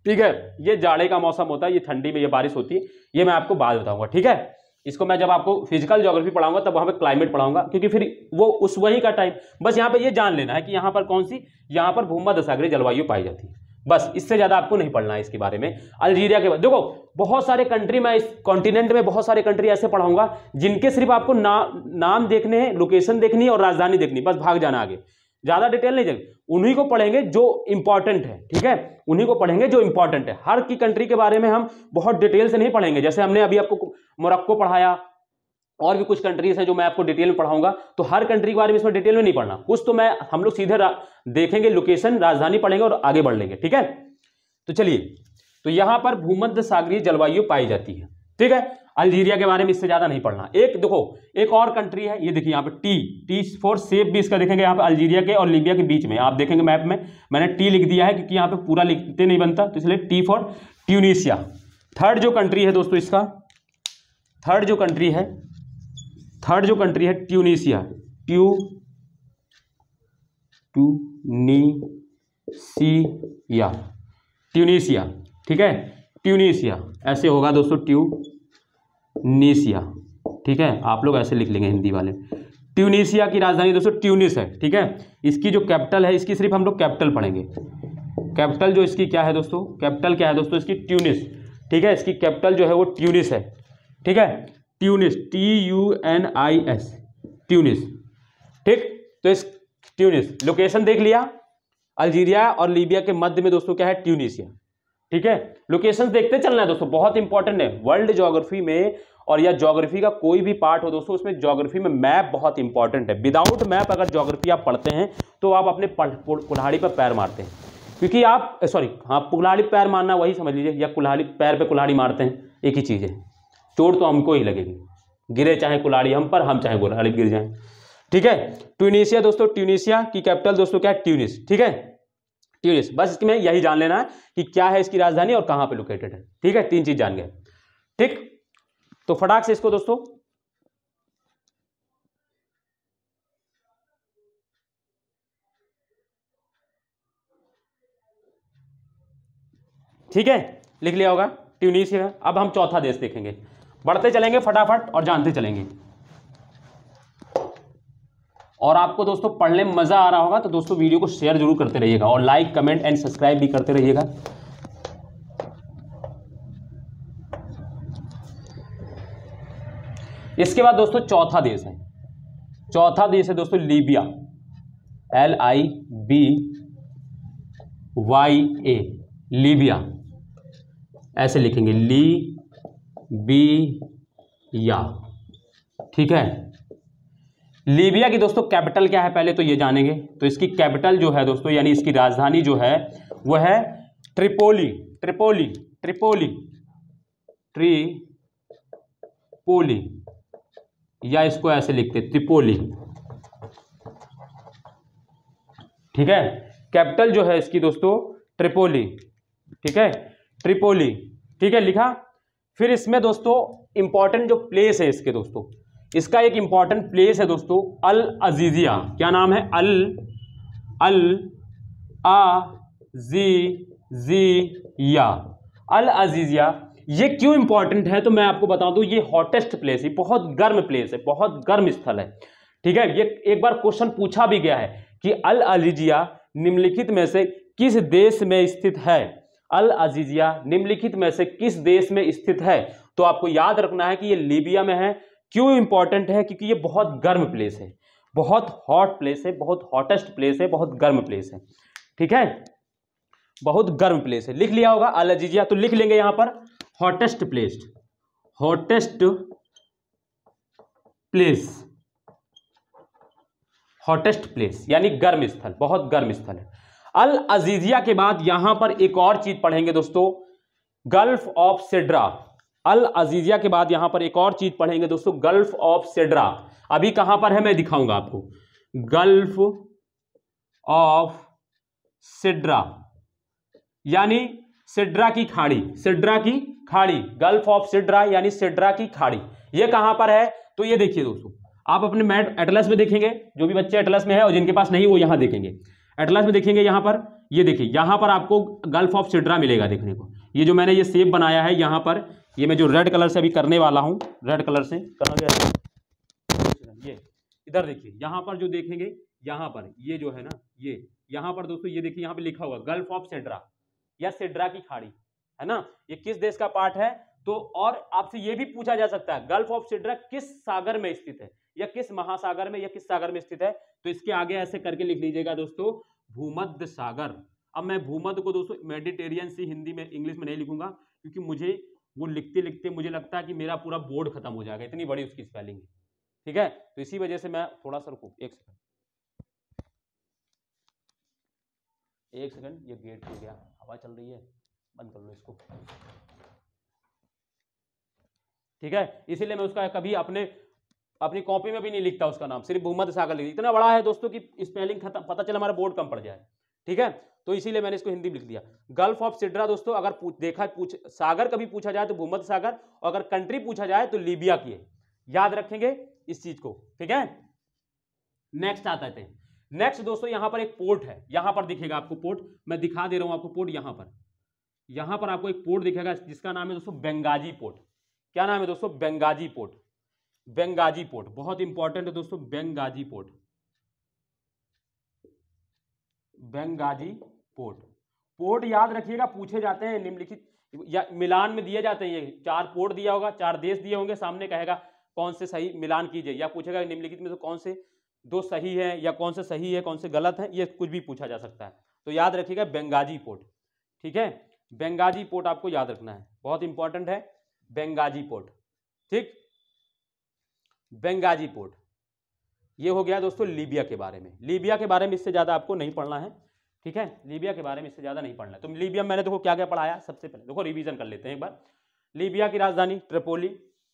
ठीक है, ये जाड़े का मौसम होता है, ये ठंडी में ये बारिश होती है, ये मैं आपको बाद बताऊँगा, ठीक है? इसको मैं जब आपको फ़िज़िकल ज्योग्राफी पढ़ाऊँगा तब वहाँ पे क्लाइमेट पढ़ाऊँगा क्योंकि फिर वो उस वही का टाइम बस यहाँ पे ये जान लेना है कि यहाँ पर कौन सी यहाँ पर भूमध्य सागरीय जलवायु पाई जाती है। बस इससे ज़्यादा आपको नहीं पढ़ना है इसके बारे में। अल्जीरिया के बाद देखो बहुत सारे कंट्री मैं इस कॉन्टिनेंट में बहुत सारे कंट्री ऐसे पढ़ाऊँगा जिनके सिर्फ़ आपको ना, नाम देखने हैं लोकेशन देखनी है और राजधानी देखनी बस भाग जाना आगे। ज़्यादा डिटेल नहीं जाएगी उन्हीं को पढ़ेंगे जो इंपॉर्टेंट है, ठीक है? उन्हीं को पढ़ेंगे जो इंपॉर्टेंट है। हर की कंट्री के बारे में हम बहुत डिटेल से नहीं पढ़ेंगे। जैसे हमने अभी आपको मोरक्को पढ़ाया, और भी कुछ कंट्रीज़ हैं जो मैं आपको डिटेल में पढ़ाऊँगा तो हर कंट्री के बारे में इसमें डिटेल में नहीं पढ़ना। कुछ तो मैं, हम लोग सीधे देखेंगे लोकेशन राजधानी पढ़ेंगे और आगे बढ़ लेंगे, ठीक है? तो चलिए तो यहाँ पर भूमध्य सागरीय जलवायु पाई जाती है, ठीक है? अल्जीरिया के बारे में इससे ज़्यादा नहीं पढ़ना। एक देखो, एक और कंट्री है, ये देखिए यहाँ पे टी टी फोर सेप भी इसका देखेंगे यहाँ पे अल्जीरिया के और लीबिया के बीच में। आप देखेंगे मैप में, मैंने टी लिख दिया है क्योंकि यहाँ पे पूरा लिखते नहीं बनता तो इसलिए टी फॉर ट्यूनिशिया थर्ड जो कंट्री है दोस्तों इसका थर्ड जो कंट्री है थर्ड जो कंट्री है ट्यूनिशिया ट्यू ट्यूनिसिया ट्यूनिसिया ठीक है? ट्यूनिसिया ऐसे होगा दोस्तों ट्यूनिसिया, ठीक है? आप लोग ऐसे लिख लेंगे हिंदी वाले। ट्यूनिसिया की राजधानी दोस्तों ट्यूनिस है, ठीक है? इसकी जो कैपिटल है, इसकी सिर्फ़ हम लोग कैपिटल पढ़ेंगे। कैपिटल जो इसकी क्या है दोस्तों? कैपिटल क्या है दोस्तों? इसकी ट्यूनिस, ठीक है? इसकी कैपिटल जो है वो ट्यूनिस है, ठीक है? Tunis T U N I S Tunis, ठीक? तो इस ट्यूनिस, लोकेशन देख लिया? अल्जीरिया और लीबिया के मध्य में दोस्तों क्या है? ट्यूनिसिया। ठीक है? लोकेशन देखते चलना है दोस्तों, बहुत इंपॉर्टेंट है। वर्ल्ड ज्योग्राफी में और या ज्योग्राफी का कोई भी पार्ट हो दोस्तों, उसमें ज्योग्राफी में मैप बहुत इंपॉर्टेंट है। विदाउट मैप अगर ज्योग्राफी आप पढ़ते हैं तो आप अपने कुल्हाड़ी पर पैर मारते हैं। क्योंकि आप सॉरी हाँ कुल्हाड़ी पैर मारना वही समझ लीजिए, या कुल्हाड़ी, पैर पे कुल्हाड़ी मारते हैं, एक ही चीज़ है। चोट तो हमको ही लगेगी। गिरे चाहे कुलाड़ी हम पर, हम चाहे कुलाड़ी गिर जाए। ठीक है? ट्यूनिशिया दोस्तों ट्यूनिशिया की कैपिटल दोस्तों क्या है? ट्यूनिस ठीक है? ट्यूनिस बस इसमें यही जान लेना है कि क्या है इसकी राजधानी और कहाँ पे लोकेटेड है। ठीक है? तीन चीज़ जान गए। ठीक? तो फटाक से इसको दोस्तों। ठीक है? लिख लिया होगा। ट्यूनिशिया। अब हम चौथा देश देखेंगे। बढ़ते चलेंगे फटाफट और जानते चलेंगे। और आपको दोस्तों पढ़ने में मज़ा आ रहा होगा तो दोस्तों वीडियो को शेयर ज़रूर करते रहिएगा और लाइक कमेंट एंड सब्सक्राइब भी करते रहिएगा। इसके बाद दोस्तों चौथा देश है। चौथा देश है दोस्तों Libya. L I B Y A Libya. ऐसे लिखेंगे ली बी या ठीक है? लीबिया की दोस्तों कैपिटल क्या है पहले तो ये जानेंगे। तो इसकी कैपिटल जो है दोस्तों, यानी इसकी राजधानी जो है वो है ट्रिपोली ट्रिपोली ट्रिपोली ट्रिपोली या इसको ऐसे लिखते त्रिपोली। ठीक है? कैपिटल जो है इसकी दोस्तों ट्रिपोली ठीक है? ट्रिपोली ठीक है, लिखा? फिर इसमें दोस्तों इंपॉर्टेंट जो प्लेस है इसके दोस्तों इसका एक इंपॉर्टेंट प्लेस है दोस्तों अल अजीजिया क्या नाम है? अल अल, आ, जी जी या अल अजीजिया ये क्यों इंपॉर्टेंट है? तो मैं आपको बता दूँ, ये हॉटेस्ट प्लेस है बहुत गर्म प्लेस है, बहुत गर्म स्थल है। ठीक है? ये एक बार क्वेश्चन पूछा भी गया है कि अल अजीजिया निम्नलिखित में से किस देश में स्थित है? अल अजीजिया निम्नलिखित में से किस देश में स्थित है? तो आपको याद रखना है कि ये लीबिया में है क्यों इंपॉर्टेंट है? क्योंकि ये बहुत गर्म प्लेस है। बहुत हॉट प्लेस है, बहुत हॉटेस्ट प्लेस है, बहुत गर्म प्लेस है। ठीक है? बहुत गर्म प्लेस है। लिख लिया होगा अल अजीजिया तो लिख लेंगे यहाँ पर। Hottest place hottest place hottest place यानी गर्म स्थल, बहुत गर्म स्थल है। अल अजीजिया के बाद यहाँ पर एक और चीज़ पढ़ेंगे दोस्तों। Gulf of Sidra Al Aziziya के बाद यहाँ पर एक और चीज़ पढ़ेंगे दोस्तों गल्फ ऑफ़ सेड्रा अभी कहाँ पर है मैं दिखाऊँगा आपको। गल्फ ऑफ़ सिड्रा यानी सिड्रा की खाड़ी सिड्रा की खाड़ी गल्फ ऑफ़ सिड्रा यानी सिड्रा की खाड़ी। ये कहाँ पर है? तो ये देखिए दोस्तों, आप अपने मैट एटलस में देखेंगे, जो भी बच्चे एटलस में है और जिनके पास नहीं, वो यहाँ देखेंगे। एटलस में देखेंगे यहाँ पर, ये देखिए, यहाँ पर आपको गल्फ ऑफ़ सिड्रा मिलेगा देखने को। ये जो मैंने ये सेप बनाया है, यहाँ पर ये मैं जो रेड कलर से अभी करने वाला हूँ रेड कलर से, कहा गया ये? इधर देखिए, यहाँ पर जो देखेंगे, यहाँ पर, ये जो है ना, ये, यहाँ पर दोस्तों, ये देखिए, यहाँ पे लिखा हुआ गल्फ ऑफ़ सेड्रा या सेड्रा की खाड़ी, है ना? ये किस देश का पार्ट है? तो और आपसे ये भी पूछा जा सकता है गल्फ ऑफ़ सिड्रा किस सागर में स्थित है? या किस महासागर में, या किस सागर में स्थित है? तो इसके आगे ऐसे करके लिख लीजिएगा दोस्तों, भूमध्य सागर। अब मैं भूमध्य को दोस्तों, मेडिटेरियन सी हिंदी में, इंग्लिश में नहीं लिखूँगा, क्योंकि मुझे वो लिखते लिखते मुझे लगता है कि मेरा पूरा बोर्ड खत्म हो जाएगा, इतनी बड़ी उसकी स्पेलिंग है। ठीक है? तो इसी वजह से मैं थोड़ा सा रुकू। एक सेकंड एक सेकंड ये गेट खुल गया। हवा चल रही है। बंद कर लो इसको। ठीक है? इसीलिए मैं उसका कभी अपने, अपनी कॉपी में भी नहीं लिखता उसका नाम। सिर्फ़ भूमध्य सागर लिख इतना बड़ा है दोस्तों कि स्पेलिंग खत्म, पता चला हमारा बोर्ड कम पड़ जाए। ठीक है? तो इसीलिए मैंने इसको हिंदी में लिख दिया। गल्फ ऑफ़ सिड्रा दोस्तों, अगर देखा, पूछ, सागर कभी पूछा जाए तो भूमध्य सागर, और अगर कंट्री पूछा जाए तो लीबिया की है। याद रखेंगे इस चीज़ को, ठीक है? नेक्स्ट आता है। नेक्स्ट दोस्तों, यहाँ पर एक पोर्ट है। यहाँ पर दिखेगा आपको पोर्ट मैं दिखा दे रहा हूँ आपको पोर्ट यहाँ पर। यहाँ पर आपको एक पोर्ट दिखेगा, जिसका नाम है दोस्तों बेंगाजी पोर्ट क्या नाम है दोस्तों? बेंगाजी पोर्ट बेंगाजी पोर्ट बहुत इंपॉर्टेंट है दोस्तों Benghazi port Benghazi port. Port याद रखिएगा, पूछे जाते हैं, निम्नलिखित, या मिलान में दिए जाते हैं ये। चार पोर्ट दिया होगा, चार देश दिए होंगे, सामने कहेगा कौन से सही मिलान कीजिए। या पूछेगा निम्नलिखित में तो कौन से दो सही है, या कौन से सही है, कौन से गलत है, ये कुछ भी पूछा जा सकता है। तो याद रखिएगा, बेंगाजी पोर्ट, ठीक है? बेंगाजी पोर्ट आपको याद रखना है। बहुत इंपॉर्टेंट है, बेंगाजी पोर्ट, ठीक? Benghazi port. ये हो गया दोस्तों लीबिया के बारे में। लीबिया के बारे में इससे ज़्यादा आपको नहीं पढ़ना है, ठीक है? लीबिया के बारे में इससे ज़्यादा नहीं पढ़ना है। तो लीबिया मैंने देखो क्या क्या पढ़ाया, सबसे पहले देखो रिवीजन कर लेते हैं एक बार। लीबिया की राजधानी ट्रिपोली,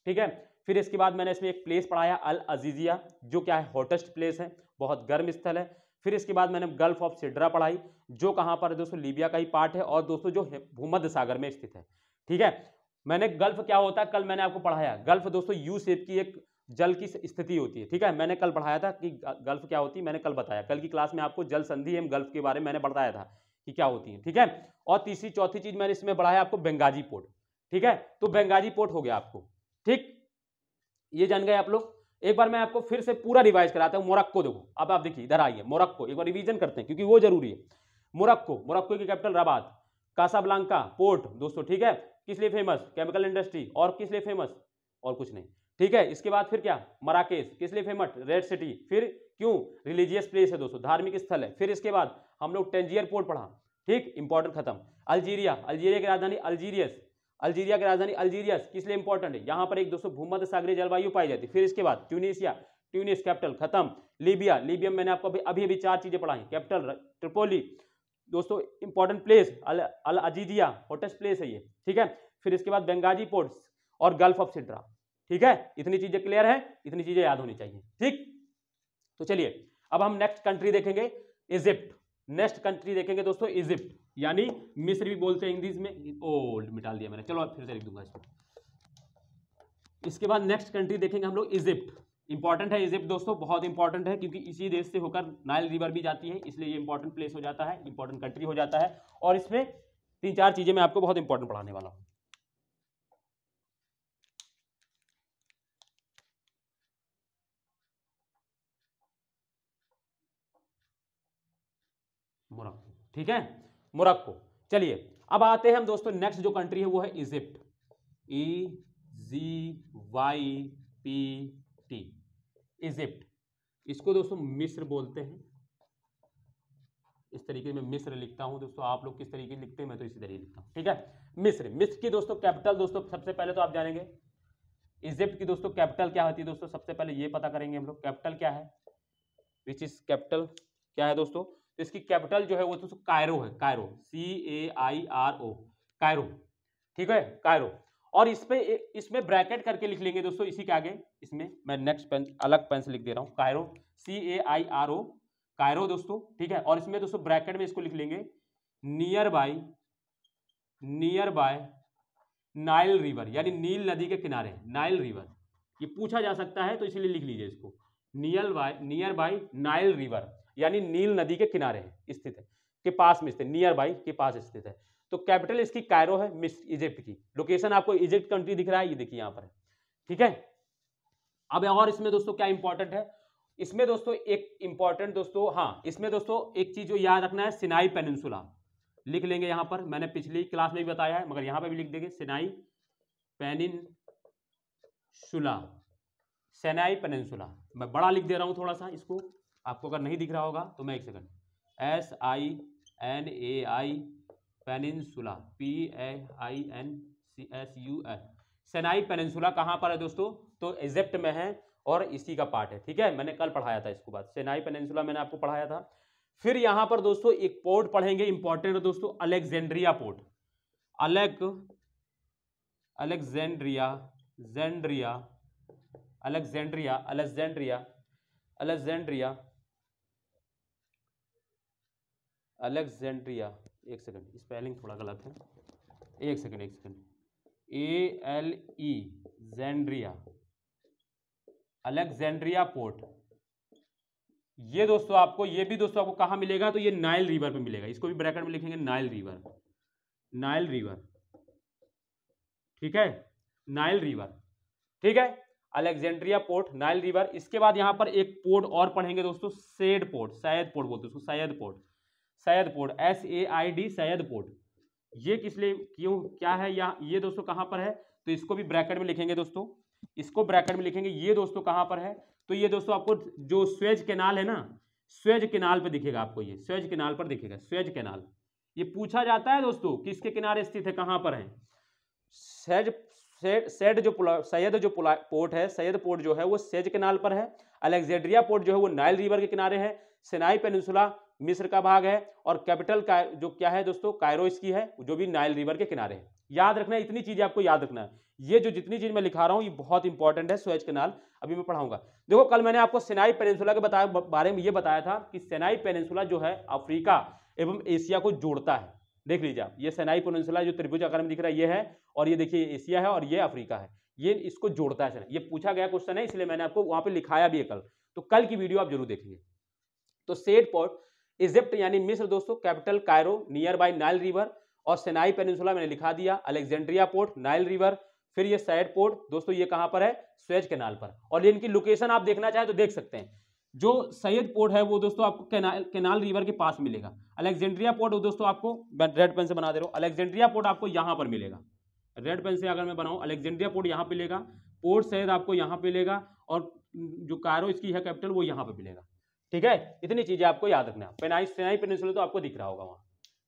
ठीक है? फिर इसके बाद मैंने इसमें एक प्लेस पढ़ाया, अल अजीजिया, जो क्या है, हॉटेस्ट प्लेस है, बहुत गर्म स्थल है। फिर इसके बाद मैंने गल्फ ऑफ़ सिड्रा पढ़ाई, जो कहाँ पर दोस्तों, लीबिया का ही पार्ट है और दोस्तों जो भूमध्य सागर में स्थित है, ठीक है? मैंने गल्फ क्या होता है, कल मैंने आपको पढ़ाया। गल्फ दोस्तों यू शेप की एक जल की स्थिति होती है, ठीक है? मैंने कल पढ़ाया था कि गल्फ क्या होती है, मैंने कल बताया। कल की क्लास में आपको जल संधि एवं गल्फ के बारे में मैंने बताया था कि क्या होती है, ठीक है? और तीसरी, चौथी चीज़ मैंने इसमें बढ़ाया आपको बेंगाजी पोर्ट, ठीक है? तो बेंगाजी पोर्ट हो गया आपको, ठीक? ये जान गए आप लोग? एक बार मैं आपको फिर से पूरा रिवाइज कराता हूँ, मोरक्को देखो। अब आप देखिए, इधर आइए, मोरक्को, एक बार रिवीजन करते हैं, क्योंकि वो ज़रूरी है। मोरक्को मोरक्को की कैपिटल रबात कासाब्लांका पोर्ट, दोस्तों, ठीक है? किस लिए फ़ेमस केमिकल इंडस्ट्री और किस लिए फ़ेमस और कुछ नहीं। ठीक है, इसके बाद फिर क्या? मराकेश, किस लिए फ़ेमस? रेड सिटी फिर क्यों? रिलीजियस प्लेस है दोस्तों, धार्मिक स्थल है। फिर इसके बाद हम लोग टेंजियर पोर्ट पढ़ा। ठीक इंपॉर्टेंट खत्म। अल्जीरिया अल्जीरिया की राजधानी अल्जीरियस अल्जीरिया की राजधानी अल्जीरियस किस लिए इंपॉर्टेंट है? यहाँ पर एक दोस्तों भूमध्य सागरीय जलवायु पाई जाती है। फिर इसके बाद ट्यूनिशिया ट्यूनिस कैपिटल खत्म। लीबिया लीबिया मैंने आपको अभी अभी अभी चार चीज़ें पढ़ाई कैपिटल ट्रिपोली दोस्तों important place Al Al Aziziya hottest place है ये। ठीक है, फिर इसके बाद बेंगाजी पोर्ट्स और गल्फ ऑफ़ सिड्रा ठीक है? इतनी चीज़ें क्लियर है, इतनी चीज़ें याद होनी चाहिए। ठीक? तो चलिए, अब हम नेक्स्ट कंट्री देखेंगे इजिप्ट नेक्स्ट कंट्री देखेंगे दोस्तों इजिप्ट यानी मिस्र भी बोलते हैं इंग्लिश में। ओल्ड मिटाल दिया मैंने। चलो फिर से लिख दूँगा इसको। इसके बाद नेक्स्ट कंट्री देखेंगे हम लोग इजिप्ट इंपॉर्टेंट है इजिप्ट दोस्तों, बहुत इंपॉर्टेंट है, क्योंकि इसी देश से होकर नाइल रिवर भी जाती है, इसलिए ये इंपॉर्टेंट प्लेस हो जाता है इंपॉर्टेंट कंट्री हो जाता है। और इसमें तीन चार चीज़ें मैं आपको बहुत इंपॉर्टेंट पढ़ाने वाला हूँ। मोरक्को। ठीक है? मोरक्को। चलिए, अब आते हैं हम दोस्तों नेक्स्ट जो कंट्री है, वो है Egypt E G Y P T Egypt इसको दोस्तों मिस्र बोलते हैं। इस तरीके में मिस्र लिखता हूँ दोस्तों। आप लोग किस तरीके लिखते हैं, मैं तो इसी तरीके लिखता हूँ। ठीक है? मिस्र। मिस्र की दोस्तों कैपिटल दोस्तों, सबसे पहले तो आप जानेंगे। इजिप्ट की दोस्तों कैपिटल क्या होती है दोस्तों? सबसे पहले ये पता करेंगे हम लोग। कैपिटल क्या है? विच इज़ कैपिटल क्या है दोस्तों? तो इसकी कैपिटल जो है वो दोस्तों कायरो है, Cairo C A I R O Cairo, ठीक है, कायरो। और इस पे, इसमें ब्रैकेट करके लिख लेंगे दोस्तों, इसी के आगे, इसमें मैं नेक्स्ट पेन, अलग पेन से लिख दे रहा हूँ, Cairo C A I R O Cairo दोस्तों, ठीक है। और इसमें दोस्तों ब्रैकेट में इसको लिख लेंगे, near by near by Nile river, यानी नील नदी के किनारे, नाइल रिवर। ये पूछा जा सकता है तो इसीलिए लिख लीजिए इसको near by, near by Nile river. यानी नील नदी के किनारे है, स्थित है, के पास में स्थित नियर बाई के पास स्थित है। तो कैपिटल इसकी कायरो है, मिस इजिप्ट की। लोकेशन आपको इजिप्ट कंट्री दिख रहा है, ये देखिए यहाँ पर ठीक है? अब और इसमें दोस्तों क्या इंपॉर्टेंट है? इसमें दोस्तों एक इंपॉर्टेंट दोस्तों हाँ इसमें दोस्तों एक चीज़ जो याद रखना है, सिनाई पेनिनसुला। लिख लेंगे यहाँ पर, मैंने पिछली क्लास में भी बताया है, मगर यहाँ पर भी लिख देंगे, सिनाई पेनिन सुला सेनाई पेनिनसुला। मैं बड़ा लिख दे रहा हूँ थोड़ा सा इसको। आपको अगर नहीं दिख रहा होगा तो मैं एक second S I N A I peninsula P A I N C S U L Sinai peninsula कहाँ पर है दोस्तों? तो इजिप्ट में है और इसी का पार्ट है, ठीक है? मैंने कल पढ़ाया था इसको बाद सेनाई पेनिनसुला मैंने आपको पढ़ाया था। फिर यहाँ पर दोस्तों एक पोर्ट पढ़ेंगे इंपॉर्टेंट दोस्तों अलेक्जेंड्रिया पोर्ट अलेक अलेक्जेंड्रिया जेंड्रिया अलेक्जेंड्रिया अलेक्जेंड्रिया अलेक्जेंड्रिया अलेक्जेंड्रिया एक सेकंड, स्पेलिंग थोड़ा गलत है। एक सेकंड एक second. A L E, जेंड्रिया। Alexandria port. ये दोस्तों आपको, ये भी दोस्तों आपको कहाँ मिलेगा? तो ये नाइल रिवर पे मिलेगा। इसको भी ब्रैकेट में लिखेंगे नाइल रिवर। Nile river. ठीक है? Nile river. ठीक है? Alexandria port, Nile river. इसके बाद यहाँ पर एक पोर्ट और पढ़ेंगे दोस्तों, सेड पोर्ट, सैयद पोर्ट बोलते हैं उसको port. Said port S A I D Said ये किस लिए, क्यों, क्या है, या ये दोस्तों कहाँ पर है? तो इसको भी ब्रैकेट में लिखेंगे दोस्तों। इसको ब्रैकेट में लिखेंगे, ये दोस्तों कहाँ पर है? तो ये दोस्तों आपको जो स्वेज केनाल है ना, स्वेज केनाल पर दिखेगा आपको ये, स्वेज केनाल पर दिखेगा, स्वेज केनाल। ये पूछा जाता है दोस्तों, किसके किनारे स्थित है, कहाँ पर है? सेज सेड जो सैयद जो पोर्ट है, सैयद पोर्ट जो है वो सेज केनाल पर है, अलेक्जेंड्रिया पोर्ट जो है वो नाइल रिवर के किनारे है, सेनाई पेनिनसुला मिस्र का भाग है और कैपिटल का जो क्या है दोस्तों कायरो इसकी है, जो भी नाइल रिवर के किनारे है। याद रखना है, इतनी चीज़ें आपको याद रखना है। ये जो जितनी चीज़ मैं लिखा रहा हूँ, ये बहुत इंपॉर्टेंट है, स्वेज केनाल, अभी मैं पढ़ाऊँगा। देखो, कल मैंने आपको सेनाई पेनिनसुला के बताया बारे में ये बताया था कि सेनाई पेनिनसुला जो है, अफ्रीका एवं एशिया को जोड़ता है। देख लीजिए आप, ये सेनाई पेनिनसुला जो त्रिभुज आकार में दिख रहा है, ये है और ये देखिए एशिया है और ये अफ्रीका है। ये इसको जोड़ता है ये पूछा गया क्वेश्चन है, इसलिए मैंने आपको वहाँ पर लिखाया भी है कल। तो कल की वीडियो आप ज़रूर देखेंगे। तो सेट पोर्ट इजिप्ट यानी मिस्र दोस्तों, capital Cairo, nearby Nile river और सेनाई पेनिनसुला मैंने लिखा दिया, अलेक्जेंड्रिया पोर्ट, नाइल रिवर, फिर ये सैड पोर्ट, दोस्तों ये कहाँ पर है? स्वेज केनाल पर। और इनकी लोकेशन आप देखना चाहें तो देख सकते हैं। जो सैयद पोर्ट है वो दोस्तों आपको केनाल केनाल रिवर के पास मिलेगा। अलेक्जेंड्रिया पोर्ट वो दोस्तों आपको रेड पेन से बना दे रहा हूँ, अलेक्जेंड्रिया पोर्ट आपको यहाँ पर मिलेगा। रेड पेन से अगर मैं बनाऊँ, अलेक्जेंड्रिया पोर्ट यहाँ पे मिलेगा पोर्ट सैयद आपको यहाँ पे मिलेगा और जो कायरो इसकी है कैपिटल वो यहाँ पर मिलेगा। ठीक है? इतनी चीज़ें आपको याद रखना पेनाई सेनाई तो आपको दिख रहा होगा वहाँ।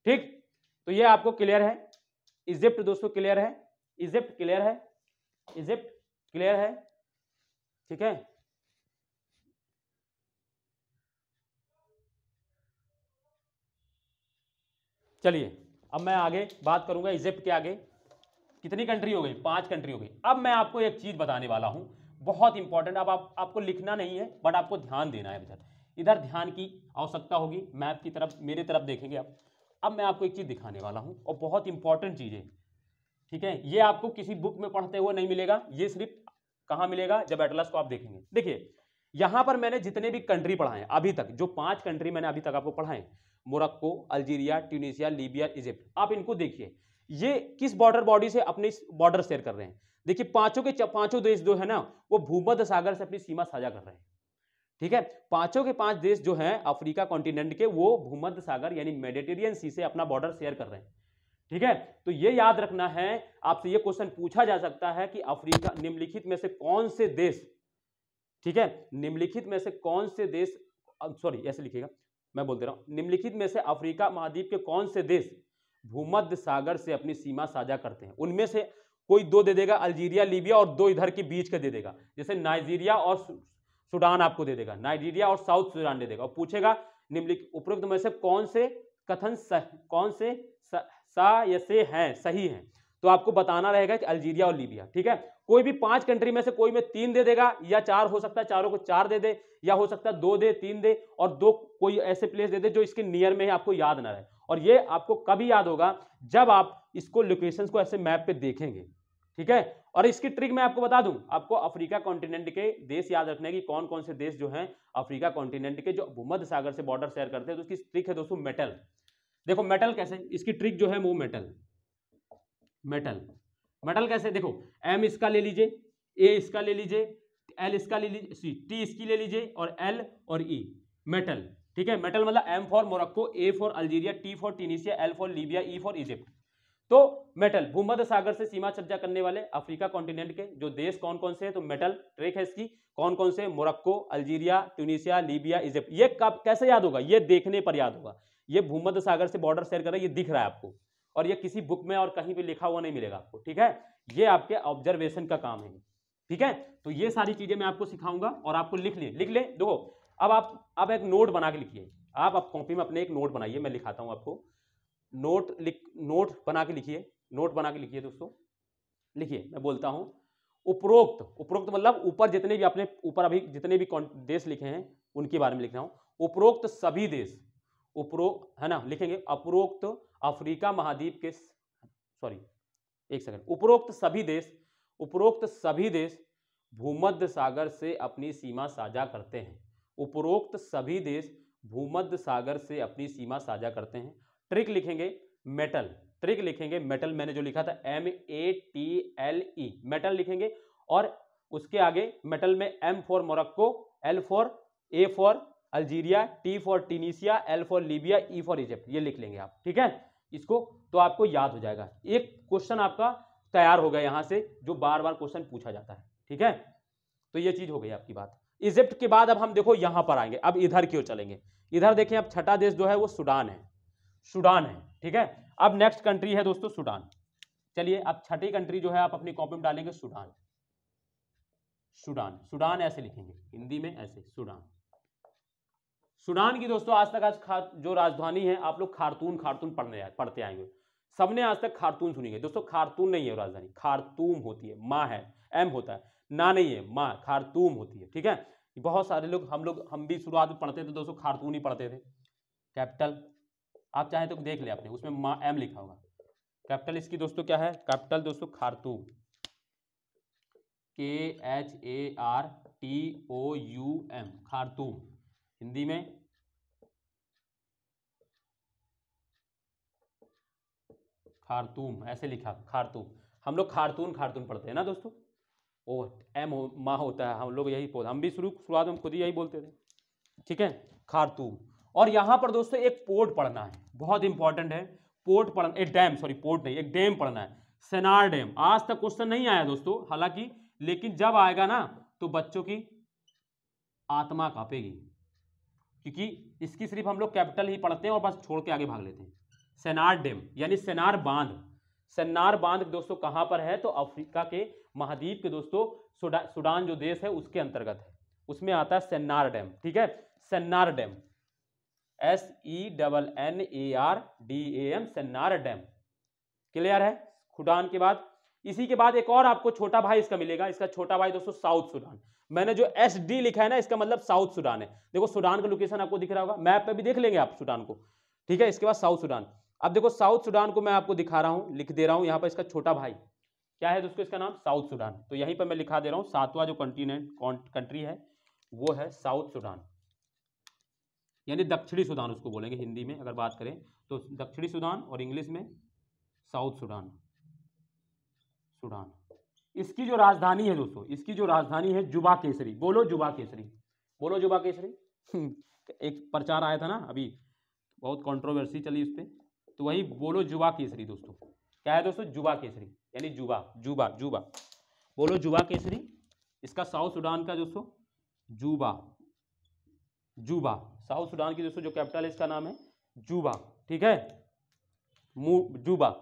ठीक? तो ये आपको क्लियर है। इजिप्ट दोस्तों क्लियर है। इजिप्ट क्लियर है। इजिप्ट क्लियर है। ठीक है? चलिए अब मैं आगे बात करूँगा इजिप्ट के आगे। कितनी कंट्री हो गई? पाँच कंट्री हो गई। अब मैं आपको एक चीज़ बताने वाला हूँ। बहुत इंपॉर्टेंट अब आप, आपको लिखना नहीं है बट आपको ध्यान देना है इधर इधर ध्यान की आवश्यकता होगी मैप की तरफ़, मेरे तरफ़ देखेंगे आप। अब मैं आपको एक चीज़ दिखाने वाला हूँ, और बहुत इंपॉर्टेंट चीज़ है। ठीक है? ये आपको किसी बुक में पढ़ते हुए नहीं मिलेगा, ये सिर्फ़ कहाँ मिलेगा? जब एटलस को आप देखेंगे। देखिए, यहाँ पर मैंने जितने भी कंट्री पढ़ाए अभी तक, जो पाँच कंट्री मैंने अभी तक आपको पढ़ाए Morocco, Algeria, Tunisia, Libya, Egypt, आप इनको देखिए। ये किस बॉर्डर बॉडी से अपनी बॉर्डर शेयर कर रहे हैं? देखिए, पाँचों के पाँचों देश जो है ना, वो भूमध्य सागर से अपनी सीमा साझा कर रहे हैं। ठीक है? पाँचों के पाँच देश जो हैं अफ्रीका कॉन्टिनेंट के, वो भूमध्य सागर यानी मेडिटेरियन सी से अपना बॉर्डर शेयर कर रहे हैं। ठीक है? तो ये याद रखना है, आपसे ये क्वेश्चन पूछा जा सकता है कि अफ्रीका, निम्नलिखित में से कौन से देश, ठीक है? निम्नलिखित में से कौन से देश सॉरी ऐसे लिखिएगा, मैं बोल दे रहा हूँ। निम्नलिखित में से अफ्रीका महाद्वीप के कौन से देश भूमध्य सागर से अपनी सीमा साझा करते हैं? उनमें से कोई दो दे देगा, अल्जीरिया, लीबिया और दो इधर के बीच का दे देगा। जैसे नाइजीरिया और सूडान आपको दे देगा नाइजीरिया और साउथ सूडान दे देगा। और पूछेगा निम्नलिखित उपरोक्त में से कौन से कथन सह, कौन से सा या से हैं सही हैं? तो आपको बताना रहेगा कि अल्जीरिया और लीबिया ठीक है? कोई भी पाँच कंट्री में से कोई में तीन दे देगा या चार हो सकता है चारों को चार दे दे या हो सकता है दो दे तीन दे और दो कोई ऐसे प्लेस दे दे जो इसके नियर में है आपको याद ना रहे। और ये आपको कभी याद होगा जब आप इसको लोकेशंस को ऐसे मैप पे देखेंगे ठीक है? और इसकी ट्रिक मैं आपको बता दूँ, आपको अफ्रीका कॉन्टिनेंट के देश याद रखने की कौन कौन से देश जो हैं, अफ्रीका कॉन्टिनेंट के जो भूमध्य सागर से बॉर्डर शेयर करते हैं तो उसकी ट्रिक है दोस्तों मेटल देखो मेटल कैसे, इसकी ट्रिक जो है वो मेटल मेटल मेटल कैसे, देखो एम इसका ले लीजिए ए इसका ले लीजिए एल इसका ले लीजिए सी टी इसकी ले लीजिए और एल और ई मेटल ठीक है? मेटल मतलब M for Morocco A for Algeria T for Tunisia L for Libya E for Egypt तो मेटल भूमध्य सागर से सीमा चर्चा करने वाले अफ्रीका कॉन्टिनेंट के जो देश कौन कौन से हैं तो मेटल ट्रेक है इसकी। कौन कौन से? Morocco, Algeria Tunisia Libya Egypt ये कब, कैसे याद होगा? ये देखने पर याद होगा। ये भूमध्य सागर से बॉर्डर शेयर कर रहा है, ये दिख रहा है आपको। और ये किसी बुक में और कहीं भी लिखा हुआ नहीं मिलेगा आपको, ठीक है? ये आपके ऑब्जर्वेशन का काम है ठीक है? तो ये सारी चीज़ें मैं आपको सिखाऊँगा और आपको लिख लें लिख लें। देखो, अब आप अब एक नोट बना के लिखिए। आप कॉपी में अपने एक नोट बनाइए, मैं लिखाता हूँ आपको। नोट लिख, नोट बना के लिखिए, नोट बना के लिखिए दोस्तों। लिखिए, मैं बोलता हूँ, उपरोक्त उपरोक्त मतलब ऊपर जितने भी अपने ऊपर अभी जितने भी देश लिखे हैं, उनके बारे में लिख रहा हूँ। उपरोक्त सभी देश उपरोक्त है ना, लिखेंगे उपरोक्त अफ्रीका महाद्वीप के सॉरी एक सेकंड उपरोक्त सभी देश, उपरोक्त सभी देश भूमध्य सागर से अपनी सीमा साझा करते हैं। उपरोक्त सभी देश भूमध्य सागर से अपनी सीमा साझा करते हैं। ट्रिक लिखेंगे मेटल। ट्रिक लिखेंगे मेटल, मैंने जो लिखा था M A T L E metal लिखेंगे और उसके आगे मेटल में M for Morocco L for A for Algeria T for Tunisia L for Libya E for Egypt ये लिख लेंगे आप, ठीक है? इसको तो आपको याद हो जाएगा। एक क्वेश्चन आपका तैयार हो गया यहाँ से, जो बार बार क्वेश्चन पूछा जाता है, ठीक है? तो ये चीज़ हो गई आपकी बात। इजिप्ट के बाद अब हम देखो यहाँ पर आएँगे, अब इधर क्यों चलेंगे। इधर देखें, अब छठा देश जो है वो सुडान है। सुडान है, ठीक है? अब नेक्स्ट कंट्री है दोस्तों सुडान। चलिए, अब छठी कंट्री जो है, आप अपनी कॉपी में डालेंगे सुडान। सुडान, सूडान ऐसे लिखेंगे, हिंदी में ऐसे, सुडान। सूडान की दोस्तों, आज तक आज जो राजधानी है, आप लोग खारतून खारतून पढ़ने पढ़ते आएँगे। सबने आज तक खारतून सुनी है दोस्तों, खारतून नहीं है राजधानी, खारतूम होती है। माँ है, एम होता है। ना नहीं है, माँ, खारतूम होती है, ठीक है? बहुत सारे लोग, हम लोग, हम भी शुरुआत में पढ़ते थे, दोस्तों, खारतून ही पढ़ते थे। कैपिटल आप चाहें तो देख ले आपने उसमें माँ, एम लिखा होगा। कैपिटल इसकी दोस्तों क्या है? कैपिटल दोस्तों Khartoum K H A R T O U M Khartoum Hindi में? खारतूम ऐसे लिखा खारतूम हम लोग खारतून खारतून पढ़ते हैं ना दोस्तों? ओ एम हो, माँ होता है, हम लोग यही बोलते हम भी शुरू, शुरुआत में खुद ही यही बोलते थे। ठीक है? खारतूम और यहाँ पर दोस्तों एक पोर्ट पढ़ना है, बहुत इंपॉर्टेंट है, पोर्ट पढ़ना एक डैम सॉरी पोर्ट नहीं, एक डैम पढ़ना है, सेनार डैम। आज तक क्वेश्चन नहीं आया दोस्तों, हालाँकि, लेकिन जब आएगा ना तो बच्चों की आत्मा कापेगी, क्योंकि इसकी सिर्फ़ हम लोग कैपिटल ही पढ़ते हैं और बस छोड़ के आगे भाग लेते हैं। सेनार डैम, यानी सेनार बाँध। सेनार बाँध दोस्तों कहाँ पर है? तो अफ्रीका के महाद्वीप के दोस्तों सुडान जो देश है, उसके अंतर्गत है। उसमें आता है सेन्नार डैम, ठीक है? Sennar dam. S E double N A R D A M Sennar dam. Clear है? खुडान के बाद। इसी के बाद एक और आपको छोटा भाई इसका मिलेगा। इसका छोटा भाई दोस्तों, साउथ सुडान। मैंने जो एस डी लिखा है ना, इसका मतलब साउथ सुडान है। देखो, सुडान का लोकेशन आपको दिख रहा होगा। मैप पे भी देख लेंगे आप सुडान को। ठीक है? इसके बाद साउथ सुडान। अब देखो, साउथ सुडान को मैं आपको दिखा रहा हूँ, लिख दे रहा हूँ यहाँ पर इसका छोटा भाई। क्या है दोस्तों इसका नाम? South Sudan. तो यहीं पर मैं लिखा दे रहा हूँ, सातवां जो कंटिनेंट कंट्री है, वो है साउथ सुडान। यानी दक्षिणी सुडान उसको बोलेंगे हिंदी में, अगर बात करें तो दक्षिणी सुडान और इंग्लिश में साउथ सुडान। सुडान। इसकी जो राजधानी है दोस्तों, इसकी जो राजधानी है जुबा केसरी। बोलो जुबा केसरी। बोलो जुबा केसरी। एक प्रचार आया था ना, अभी बहुत कंट्रोवर्सी चली उस पर तो वही बोलो जुबा केसरी दोस्तों। क्या है दोस्तों? जुबा केसरी, यानी जुबा जुबा जुबा। बोलो जुबा केसरी, इसका साउथ सुडान का दोस्तों, जुबा। जुबा, साउथ सुडान की दोस्तों जो कैपिटल है, इसका नाम है जुबा, ठीक है? जुबा।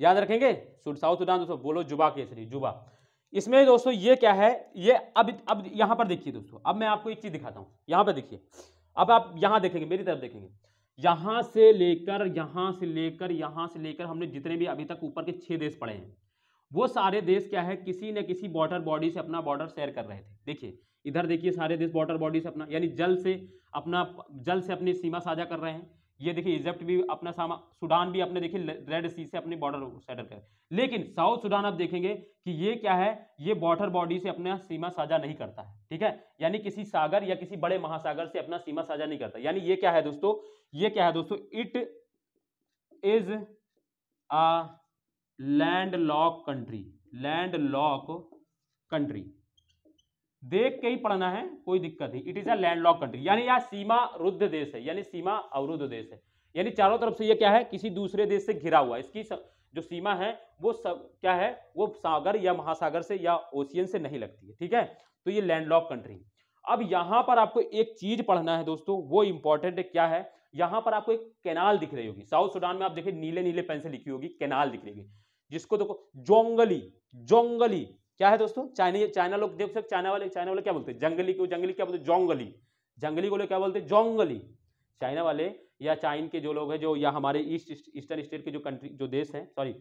याद रखेंगे? साउथ सुडान दोस्तों, बोलो जुबा केसरी, जुबा। इसमें दोस्तों ये क्या है? ये अब अब यहाँ पर देखिए दोस्तों, अब मैं आपको एक चीज़ दिखाता हूँ, यहाँ पर देखिए। अब आप यहाँ देखेंगे, मेरी तरफ़ देखेंगे। यहाँ से लेकर, यहाँ से लेकर, यहाँ से लेकर हमने जितने भी अभी तक ऊपर के छह देश पढ़े हैं, वो सारे देश क्या है, किसी न किसी बॉर्डर बॉडी से अपना बॉर्डर शेयर कर रहे थे। देखिए इधर देखिए सारे देश बॉर्डर बॉडी से अपना, यानी जल से अपना, जल से अपनी सीमा साझा कर रहे हैं। ये देखिए इजिप्ट भी अपना सामा सुडान भी अपने देखिए रेड सी से अपने बॉर्डर सेटल कर लेकिन साउथ सुडान आप देखेंगे कि ये क्या है? ये बॉर्डर बॉडी से अपना सीमा साझा नहीं करता है, ठीक है? यानी किसी सागर या किसी बड़े महासागर से अपना सीमा साझा नहीं करता। यानी ये क्या है दोस्तों? ये क्या है दोस्तों? It is a land lock country land lock country देख के ही पढ़ना है, कोई दिक्कत नहीं। It is a landlock country यानी यह सीमा रुद्ध देश है, यानी सीमा अवरुद्ध देश है। यानी चारों तरफ़ से यह क्या है? किसी दूसरे देश से घिरा हुआ इसकी जो सीमा है, वो सब क्या है? वो सागर या महासागर से या ओशियन से नहीं लगती है, ठीक है? तो ये लैंडलॉक कंट्री अब यहाँ पर आपको एक चीज़ पढ़ना है दोस्तों, वो इंपॉर्टेंट क्या है? यहाँ पर आपको एक कैनाल दिख रही होगी। साउथ सुडान में आप देखिए नीले नीले पेन से लिखी होगी कैनाल दिख रही होगी। जिसको देखो, जोंगली जोंगली क्या है दोस्तों? चाइना चाइना लोग देख सकते चाइना वाले चाइना वाले क्या बोलते हैं? जंगली को जंगली क्या बोलते हैं? जोंगली। जंगली को लोग क्या बोलते हैं? जोंगली। चाइना वाले या चाइन के जो लोग हैं, जो या हमारे ईस्ट ईस्टर्न स्टेट के जो कंट्री जो देश हैं सॉरी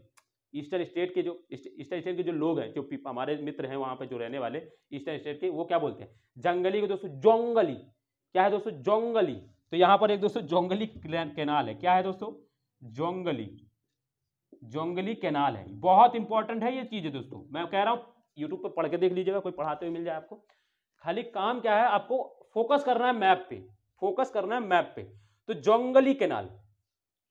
ईस्टर्न स्टेट के जो ईस्टर्न स्टेट के जो लोग हैं, जो हमारे मित्र हैं वहाँ पे जो रहने वाले ईस्टर्न स्टेट के, वो क्या बोलते हैं? जंगली को दोस्तों, जोंगली। क्या है दोस्तों? जोंगली। तो यहाँ पर एक दोस्तों, जोंगली कैनाल है। क्या है दोस्तों? जोंगली। जोंगली कैनाल है। बहुत इंपॉर्टेंट है ये चीज़ दोस्तों। मैं कह रहा हूँ यूट्यूब पर पढ़ के देख लीजिएगा, कोई पढ़ाते हुए मिल जाए आपको। खाली काम क्या है, आपको फोकस करना है मैप पे फोकस करना है मैप पे। तो जोंगली केनाल,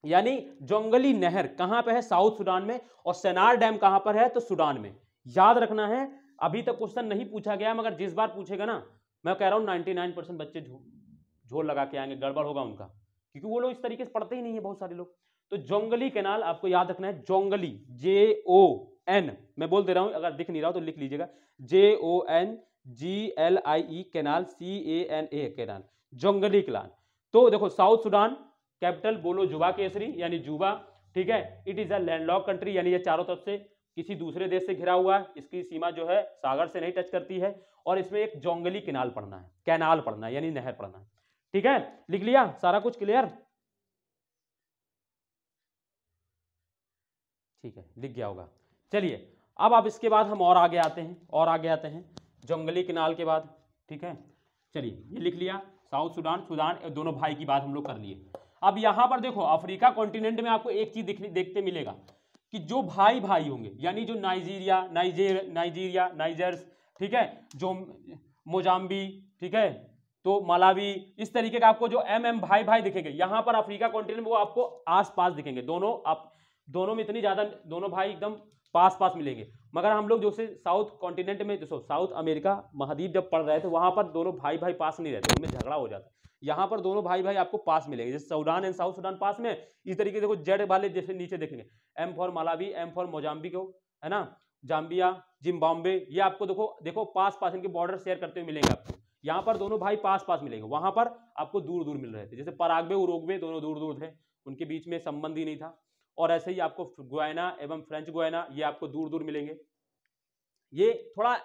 यानी जोंगली नहर कहाँ पे है? साउथ सुडान में और सेनार डैम कहाँ पर है? तो सुडान में। याद रखना है, अभी तक क्वेश्चन नहीं पूछा गया, मगर जिस बार पूछेगा ना, मैं कह रहा हूँ 99 परसेंट बच्चे झोल लगा के आएँगे, गड़बड़ होगा उनका। क्योंकि वो लोग इस तरीके से पढ़ते ही नहीं है, बहुत सारे लोग। तो जोंगली केनाल, आपको याद रखना है, जोंगली जे ओ एन मैं बोल दे रहा हूँ, अगर दिख नहीं रहा तो लिख लीजिएगा। J O N G L E I canal C A N A canal Jonglei canal तो देखो, साउथ सुडान, कैपिटल बोलो जुबा केसरी, यानी जुबा, ठीक है? It is a landlock country यानी ये चारों तरफ़ से किसी दूसरे देश से घिरा हुआ है। इसकी सीमा जो है, सागर से नहीं टच करती है, और इसमें एक जोंगली किनाल पड़ना है कैनाल पड़ना है, यानी नहर पड़ना है। ठीक है? लिख लिया? सारा कुछ क्लियर ठीक है, लिख गया होगा। चलिए, अब आप इसके बाद हम और आगे आते हैं, और आगे आते हैं, जंगली किनाल के बाद, ठीक है? चलिए, ये लिख लिया, साउथ सूडान, सुडान दोनों भाई की बात हम लोग कर लिए। अब यहाँ पर देखो, अफ्रीका कॉन्टिनेंट में आपको एक चीज़ देखते मिलेगा कि जो भाई भाई होंगे, यानी जो नाइजीरिया, नाइजेर, नाइजीरिया, नाइजर्स, ठीक है? जो मोजाम्बी, ठीक है? तो मलावी, इस तरीके का आपको जो एम एम भाई भाई दिखेंगे, यहाँ पर अफ्रीका कॉन्टिनेंट वो आपको आस पास दिखेंगे। दोनों आप, दोनों में इतनी ज़्यादा, दोनों भाई एकदम पास पास मिलेंगे। मगर हम लोग जो से साउथ कॉन्टिनेंट में, जो साउथ अमेरिका महाद्वीप जब पढ़ रहे थे, वहाँ पर दोनों भाई भाई पास नहीं रहते, उनमें झगड़ा हो जाता है। यहाँ पर दोनों भाई भाई आपको पास मिलेंगे। जैसे सूडान एंड साउथ सूडान पास में, इस तरीके से देखो जेड वाले जैसे नीचे देखेंगे। M for Malawi M for Mozambique है ना? जाम्बिया जिम्बाब्वे ये आपको देखो देखो पास पास इनके बॉर्डर शेयर करते हुए मिलेंगे आपको। यहाँ पर दोनों भाई पास पास मिलेंगे। वहाँ पर आपको दूर दूर मिल रहे थे। जैसे परागवे, उरोगवे दोनों दूर दूर थे। उनके बीच में संबंध ही नहीं था। और ऐसे ही आपको गोयना एवं फ्रेंच गोयना ये आपको दूर दूर मिलेंगे। ये थोड़ा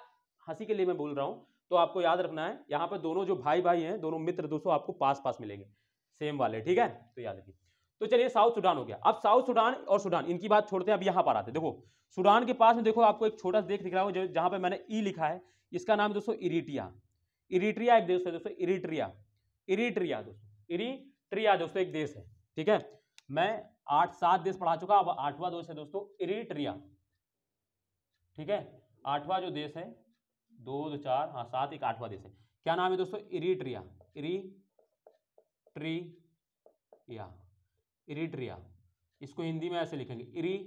हँसी के लिए मैं बोल रहा हूँ तो आपको याद रखना है, यहाँ पर दोनों जो भाई भाई हैं, दोनों मित्र दोस्तों आपको पास पास मिलेंगे सेम वाले, ठीक है? तो याद रखिए। तो चलिए, साउथ सुडान हो गया। अब साउथ सुडान और सुडान, इनकी बात छोड़ते हैं, अब यहाँ पर आते हैं। देखो, सुडान के पास में देखो, आपको एक छोटा सा देख दिख रहा है, जहाँ पर मैंने ई लिखा है, इसका नाम दोस्तों इरिटिया इरिट्रिया एक देश है दोस्तों, इरिट्रिया। इरिट्रिया दोस्तों इरिट्रिया दोस्तों, एक देश है, ठीक है? मैं आठ सात देश पढ़ा चुका, अब आठवां देश है दोस्तों, इरिट्रिया। ठीक है? आठवां जो देश है, दो दो, चार हाँ सात, एक आठवां देश है। क्या नाम है दोस्तों? इरिट्रिया। इरिट्रिया। इरिट्रिया। इसको हिंदी में ऐसे लिखेंगे इरी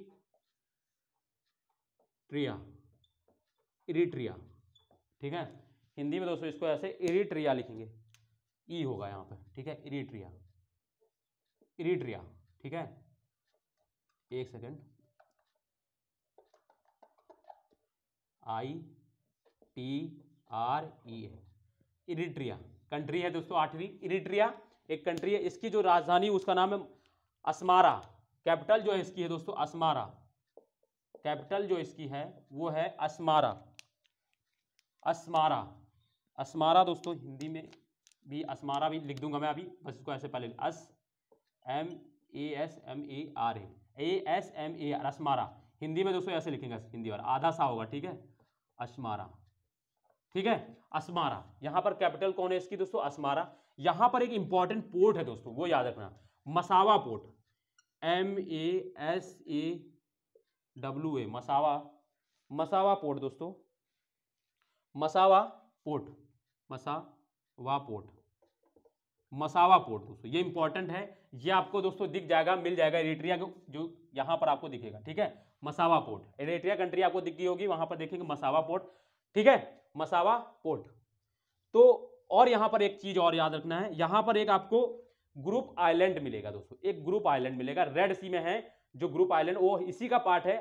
ट्रिया इरिट्रिया। ठीक है? हिंदी में दोस्तों इसको ऐसे इरिट्रिया लिखेंगे। ई होगा यहाँ पर। ठीक है? इरिट्रिया। इरिट्रिया। ठीक है? एक second. I T R E है। इरिट्रिया कंट्री है दोस्तों, आठवीं। इरिट्रिया, एक कंट्री है। इसकी जो राजधानी, उसका नाम है असमारा। कैपिटल जो है इसकी है दोस्तों, असमारा। कैपिटल जो इसकी है, वो है असमारा। असमारा। असमारा दोस्तों, हिंदी में भी असमारा भी लिख दूँगा मैं अभी। बस इसको ऐसे पहले अस M A S M A R A S M A R Asmara Hindi में दोस्तों ऐसे लिखेंगे, हिंदी वाला। आधा सा होगा, ठीक है? असमारा ठीक है? असमारा यहाँ पर कैपिटल कौन है इसकी दोस्तों? असमारा यहाँ पर एक इंपॉर्टेंट पोर्ट है दोस्तों, वो याद रखना। Massawa port M A S A W A Massawa. Massawa port दोस्तों। Massawa port Massawa port Massawa port दोस्तों। ये इंपॉर्टेंट है। ये आपको दोस्तों दिख जाएगा, मिल जाएगा एरिट्रिया जो यहाँ पर आपको दिखेगा, ठीक है? Massawa port. एरिट्रिया कंट्री आपको दिख गई होगी, वहाँ पर देखेंगे मसावा पोर्ट, ठीक है? Massawa port. तो और यहाँ पर एक चीज़ और याद रखना है, यहाँ पर एक आपको ग्रुप आइलैंड मिलेगा दोस्तों, एक ग्रुप आइलैंड मिलेगा, रेड सी में है, जो ग्रुप आइलैंड, वो इसी का पार्ट है,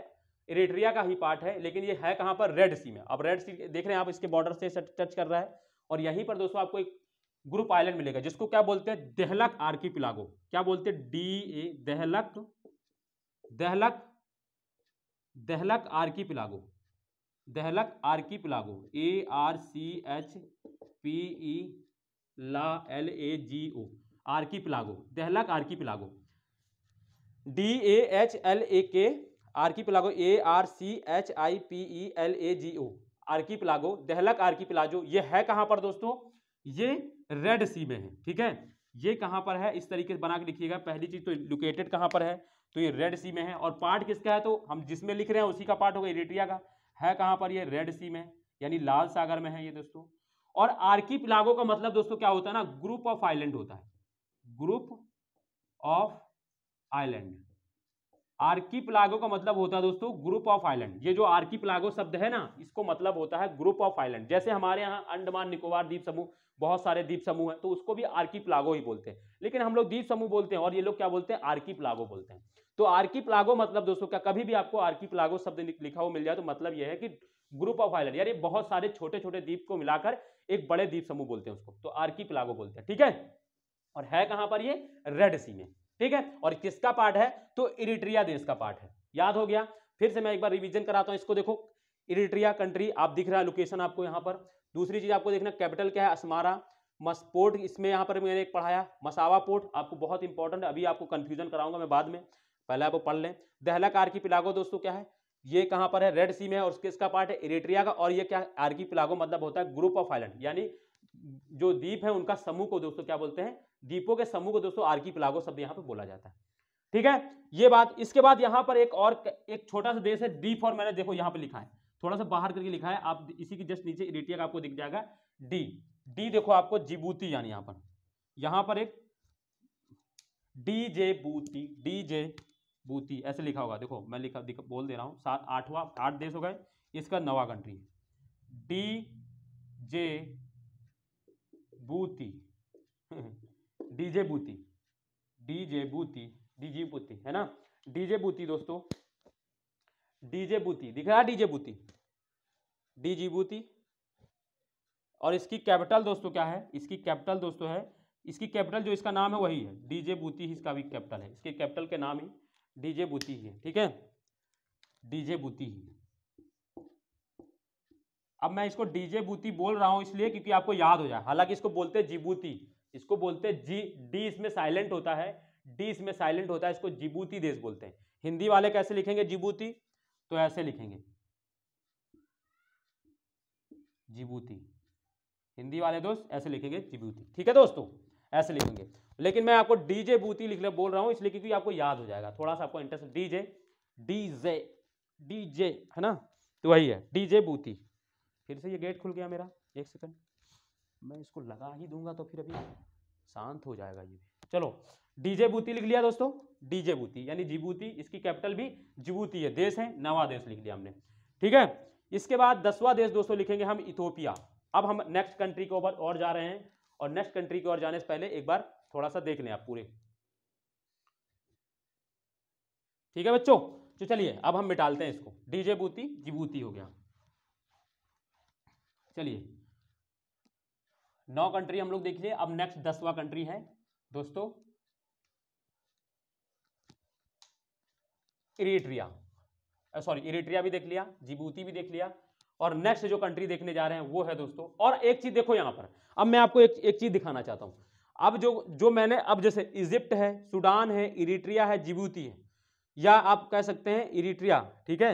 इरेट्रिया का ही पार्ट है, लेकिन ये है कहाँ पर? रेड सी में। अब रेड सी देख रहे हैं आप, इसके बॉर्डर से टच कर रहा है, और यहीं पर दोस्तों आपको एक ग्रुप आइलैंड मिलेगा, जिसको क्या बोलते हैं? देहलक आर्की पिलागो क्या बोलते हैं? D A Dahlak Dahlak Dahlak archipelago Dahlak archipelago A R C H P E La L A G O archipelago Dahlak archipelago D A H L A K archipelago A R C H I P E L A G O archipelago Dahlak archipelago ये है कहाँ पर दोस्तों? ये red सी में है, ठीक है? ये कहाँ पर है? इस तरीके से बना के लिखिएगा। पहली चीज़ तो लोकेटेड कहाँ पर है? तो ये रेड सी में है। और पार्ट किसका है? तो हम जिसमें लिख रहे हैं उसी का पार्ट होगा, इरिट्रिया का। है कहाँ पर ये? रेड सी में, यानी लाल सागर में है ये दोस्तों। और आर्की पिलागो का मतलब दोस्तों क्या होता है ना? ग्रुप ऑफ़ आइलैंड होता है। Group of island archipelago का मतलब होता है दोस्तों, ग्रुप ऑफ़ आइलैंड। ये जो आर्की प्लागो शब्द है ना, इसको मतलब होता है ग्रुप ऑफ़ आइलैंड। जैसे हमारे यहाँ अंडमान, निकोबार द्वीप समूह, बहुत सारे द्वीप समूह हैं तो उसको भी आर्की प्लागो ही बोलते हैं। लेकिन हम लोग द्वीप समूह बोलते हैं और ये लोग क्या बोलते हैं? आर्की प्लागो बोलते हैं। तो आर्की प्लागो मतलब दोस्तों क्या, कभी भी आपको आर्की प्लागो शब्द लिखा हुआ मिल जाए तो मतलब यह है कि ग्रुप ऑफ़ आइलैंड, यानी बहुत सारे छोटे छोटे द्वीप को मिलाकर एक बड़े द्वीप समूह बोलते हैं उसको। तो आर्की प्लागो बोलते हैं, ठीक है? और है कहाँ पर ये? रेड सी में। ठीक है? और किसका पार्ट है? तो इरिट्रिया देश का पार्ट है। याद हो गया? फिर से मैं एक बार रिवीजन कराता हूँ, इसको देखो। इरिट्रिया कंट्री आप दिख रहा है लोकेशन आपको यहाँ पर। दूसरी चीज़ आपको देखना कैपिटल क्या है? असमारा पोर्ट इसमें यहाँ पर मैंने एक पढ़ाया, मसावा पोर्ट आपको बहुत इंपॉर्टेंट अभी आपको कंफ्यूजन कराऊँगा मैं बाद में। पहले आपको पढ़ लें। दहला आर्की पिलागो दोस्तों क्या है? ये कहाँ पर है? रेड सी में है, और किसका पार्ट है इरिट्रिया का, और ये क्या आर्की पिलागो मतलब होता है ग्रुप ऑफ़ आइलैंड यानी जो द्वीप है उनका समूह को दोस्तों क्या बोलते हैं? द्वीपों के समूह को दोस्तों आर्की पिलागो शब्द यहाँ पे बोला जाता है। ठीक है? ये बात इसके बाद यहाँ पर एक और एक छोटा सा देश है डी फॉर मैंने देखो यहाँ पे लिखा है। थोड़ा सा बाहर करके लिखा है आप इसी की जस्ट नीचे इरिटिया आपको दिख जाएगा। डी डी देखो आपको जिबूती यानी यहाँ पर। यहाँ पर एक डी जे बूती डी जे बूती ऐसे लिखा होगा। देखो मैं लिखा दिखा, बोल दे रहा हूँ सात आठवां आठ देश हो गए इसका नवा कंट्री है। D J बूती। Djibouti Djibouti Djibouti, है ना? डीजे बूती दोस्तों, डीजे बूती, दिख रहा है डीजे बूती? डीजी बूती। और इसकी कैपिटल दोस्तों क्या है? इसकी कैपिटल दोस्तों है, इसकी कैपिटल जो इसका नाम है वही है, डीजे बूती ही इसका भी कैपिटल है। इसके कैपिटल के नाम ही डीजे बूती ही है, ठीक है? डीजे बूती ही अब मैं इसको डीजे बूती बोल रहा हूँ इसलिए क्योंकि आपको याद हो जाए, हालाँकि इसको बोलते हैं जिबूती। इसको बोलते हैं जी, डी इसमें साइलेंट होता है, डी इसमें साइलेंट होता है, इसको जिबूती देश बोलते हैं। हिंदी वाले कैसे लिखेंगे जिबूती? तो ऐसे लिखेंगे। जिबूती। हिंदी वाले दोस्त ऐसे लिखेंगे जिबूती। ठीक है दोस्तों? ऐसे लिखेंगे। लेकिन मैं आपको डीजे बूती लिखने बोल रहा हूँ, इसलिए क्योंकि आपको याद हो जाएगा। थोड़ा सा आपको इंटरेस्ट डीजे डीजे डीजे, है ना? तो वही है, डीजे बूती। फिर से ये गेट खुल गया मेरा, एक सेकंड मैं इसको लगा ही दूँगा तो फिर अभी शांत हो जाएगा ये चलो, डीजे बूती लिख लिया दोस्तों। डीजे बूती, यानी जिबूती, इसकी कैपिटल भी जिबूती है। देश है, नवा देश लिख लिया हमने। ठीक है? इसके बाद दसवां देश दोस्तों लिखेंगे हम इथोपिया। अब हम नेक्स्ट कंट्री के ऊपर और जा रहे हैं और नेक्स्ट कंट्री की ओर जाने से पहले एक बार थोड़ा सा देख लें आप पूरे। ठीक है बच्चों? तो चलिए, अब हम मिटालते हैं इसको। डीजे बूती, जिबूती हो गया। चलिए। नौ कंट्री हम लोग देख लिए, अब नेक्स्ट दसवा कंट्री है। दोस्तों, इरिट्रिया। सॉरी इरिट्रिया भी देख लिया, जिबूती भी देख लिया, और नेक्स्ट जो कंट्री देखने जा रहे हैं, वो है दोस्तों, और एक चीज़ देखो यहाँ पर। अब मैं आपको एक एक चीज़ दिखाना चाहता हूँ। अब जो जो मैंने, अब जैसे इजिप्ट है, सूडान है, इरिट्रिया है, जिबूती है, या आप कह सकते हैं इरिट्रिया, ठीक है?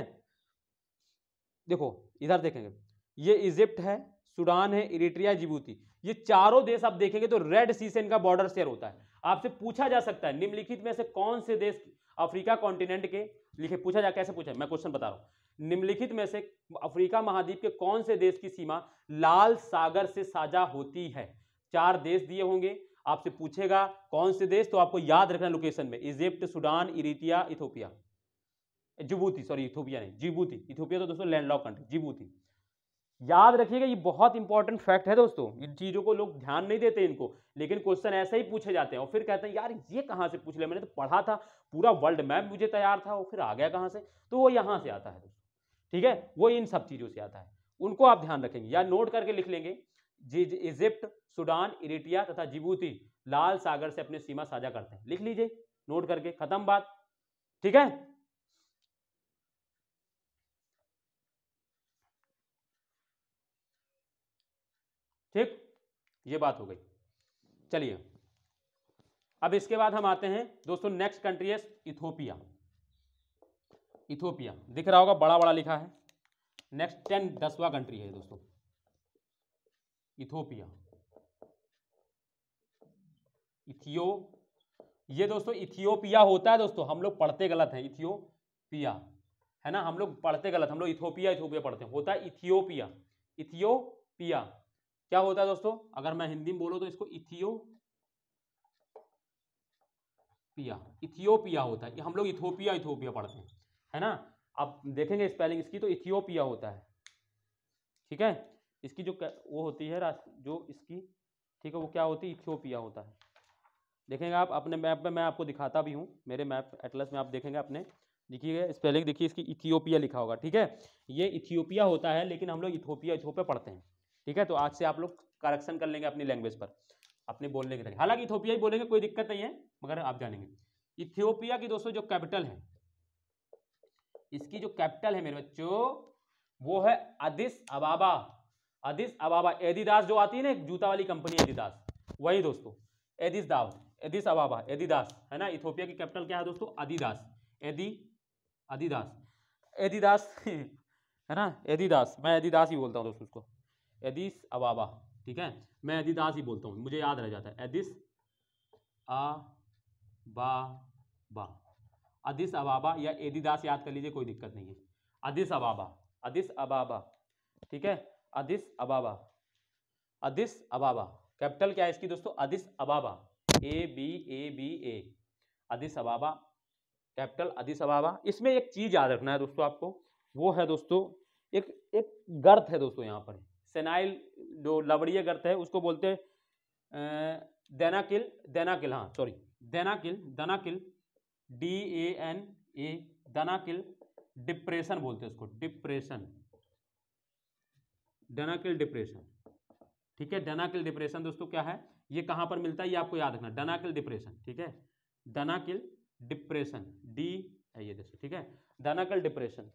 देखो, इधर देखेंगे। ये इजिप्ट है, सूडान है, इरिट्रिया, जिबूती। ये चारों देश आप देखेंगे तो रेड सी से इनका बॉर्डर शेयर होता है। आपसे पूछा जा सकता है, निम्नलिखित में से कौन से देश अफ्रीका कॉन्टिनेंट के लिखे, पूछा जा, कैसे पूछा मैं क्वेश्चन बता रहा हूँ। निम्नलिखित में से अफ्रीका महाद्वीप के कौन से देश की सीमा लाल सागर से साझा होती है? चार देश दिए होंगे। आपसे पूछेगा कौन से देश तो आपको याद रखना लोकेशन में Egypt Sudan Eritrea Ethiopia Djibouti sorry Ethiopia नहीं जिबूती इथोपिया तो दोस्तों लैंडलॉक कंट्री जिबूती याद रखिएगा, ये बहुत इंपॉर्टेंट फैक्ट है दोस्तों। इन चीज़ों को लोग ध्यान नहीं देते इनको, लेकिन क्वेश्चन ऐसे ही पूछे जाते हैं और फिर कहते हैं, यार, ये कहाँ से पूछ लिया मैंने? तो पढ़ा था, पूरा वर्ल्ड मैप मुझे तैयार था और फिर आ गया कहाँ से? तो वो यहाँ से आता है दोस्तों। ठीक है? वो इन सब चीज़ों से आता है। उनको आप ध्यान रखेंगे। या नोट करके लिख लेंगे इजिप्ट सूडान इरिटिया तथा जिबूती लाल सागर से अपने सीमा साझा करते हैं। लिख लीजिए नोट करके, खत्म बात। ठीक है ठीक ये बात हो गई। चलिए। अब इसके बाद हम आते हैं दोस्तों नेक्स्ट कंट्री है इथोपिया इथोपिया दिख रहा होगा बड़ा बड़ा लिखा है। नेक्स्ट टेन दसवा कंट्री है दोस्तों। इथोपिया इथियो ये दोस्तों इथियोपिया होता है दोस्तों। हम लोग पढ़ते गलत है। इथियोपिया है ना? हम लोग पढ़ते गलत। हम लोग इथोपिया इथोपिया पढ़ते हैं। होता है इथियोपिया इथियोपिया क्या होता है दोस्तों? अगर मैं हिंदी में बोलो तो इसको इथियो पिया इथियोपिया होता है। हम लोग इथोपिया इथोपिया पढ़ते हैं, है ना? आप देखेंगे स्पेलिंग इसकी तो इथियोपिया होता है। ठीक है? इसकी जो वो होती है जो इसकी, ठीक है, वो क्या होती है? इथियोपिया होता है। देखेंगे आप, अपने मैप में मैं आपको दिखाता भी हूँ, मेरे मैप एटलस में आप देखेंगे अपने। देखिए स्पेलिंग देखिए, इसकी इथियोपिया लिखा होगा, ठीक है? ये इथियोपिया होता है, लेकिन हम लोग इथोपिया इथोपिया पढ़ते हैं। ठीक है? तो आज से आप लोग करेक्शन कर लेंगे अपनी लैंग्वेज पर। अपने बोलने के तरीके। हालाँकि इथोपिया ही बोलेंगे, कोई दिक्कत नहीं है, मगर आप जानेंगे। इथियोपिया की दोस्तों, जो कैपिटल है, इसकी जो कैपिटल है मेरे बच्चों, वो है अदिस अबाबा। अदिस अबाबा एदिदास जो आती है ना जूता वाली कंपनी एदिदास वही दोस्तों एदिस दाव एदिस अबाबा एदिदास है ना? इथोपिया की कैपिटल क्या है दोस्तों? अदिदास। एदी, अदिदास। एदिदास, है ना? एदिदास, मैं एदिदास ही बोलता हूँ दोस्तों उसको। एदिस अबाबा, ठीक है? मैं एदिदास ही बोलता हूँ, मुझे याद रह जाता है। एदिस आ बा बा अदिस अबाबा या एदिदास याद कर लीजिए, कोई दिक्कत नहीं है। अदिस अबाबा अदिस अबाबा, ठीक है? Addis Ababa Addis Ababa. Capital क्या है इसकी दोस्तों? Addis Ababa. A B A B, A. Addis Ababa, capital Addis Ababa. इसमें एक चीज़ याद रखना है दोस्तों आपको, वो है दोस्तों, एक एक गर्थ है दोस्तों यहाँ पर। सेनाइल जो लवड़ीय गर्त है, उसको बोलते हैं देनाकिल देनाकिल हाँ sorry Danakil, Danakil D A N A Danakil depression बोलते हैं उसको, डिप्रेशन डनाकिल डिप्रेशन, ठीक है डनाकिल डिप्रेशन दोस्तों क्या है, ये कहाँ पर मिलता है, ये आपको याद रखना डनाकिल डिप्रेशन, ठीक है डनाकिल डिप्रेशन डी ये दोस्तों ठीक है डनाकिल डिप्रेशन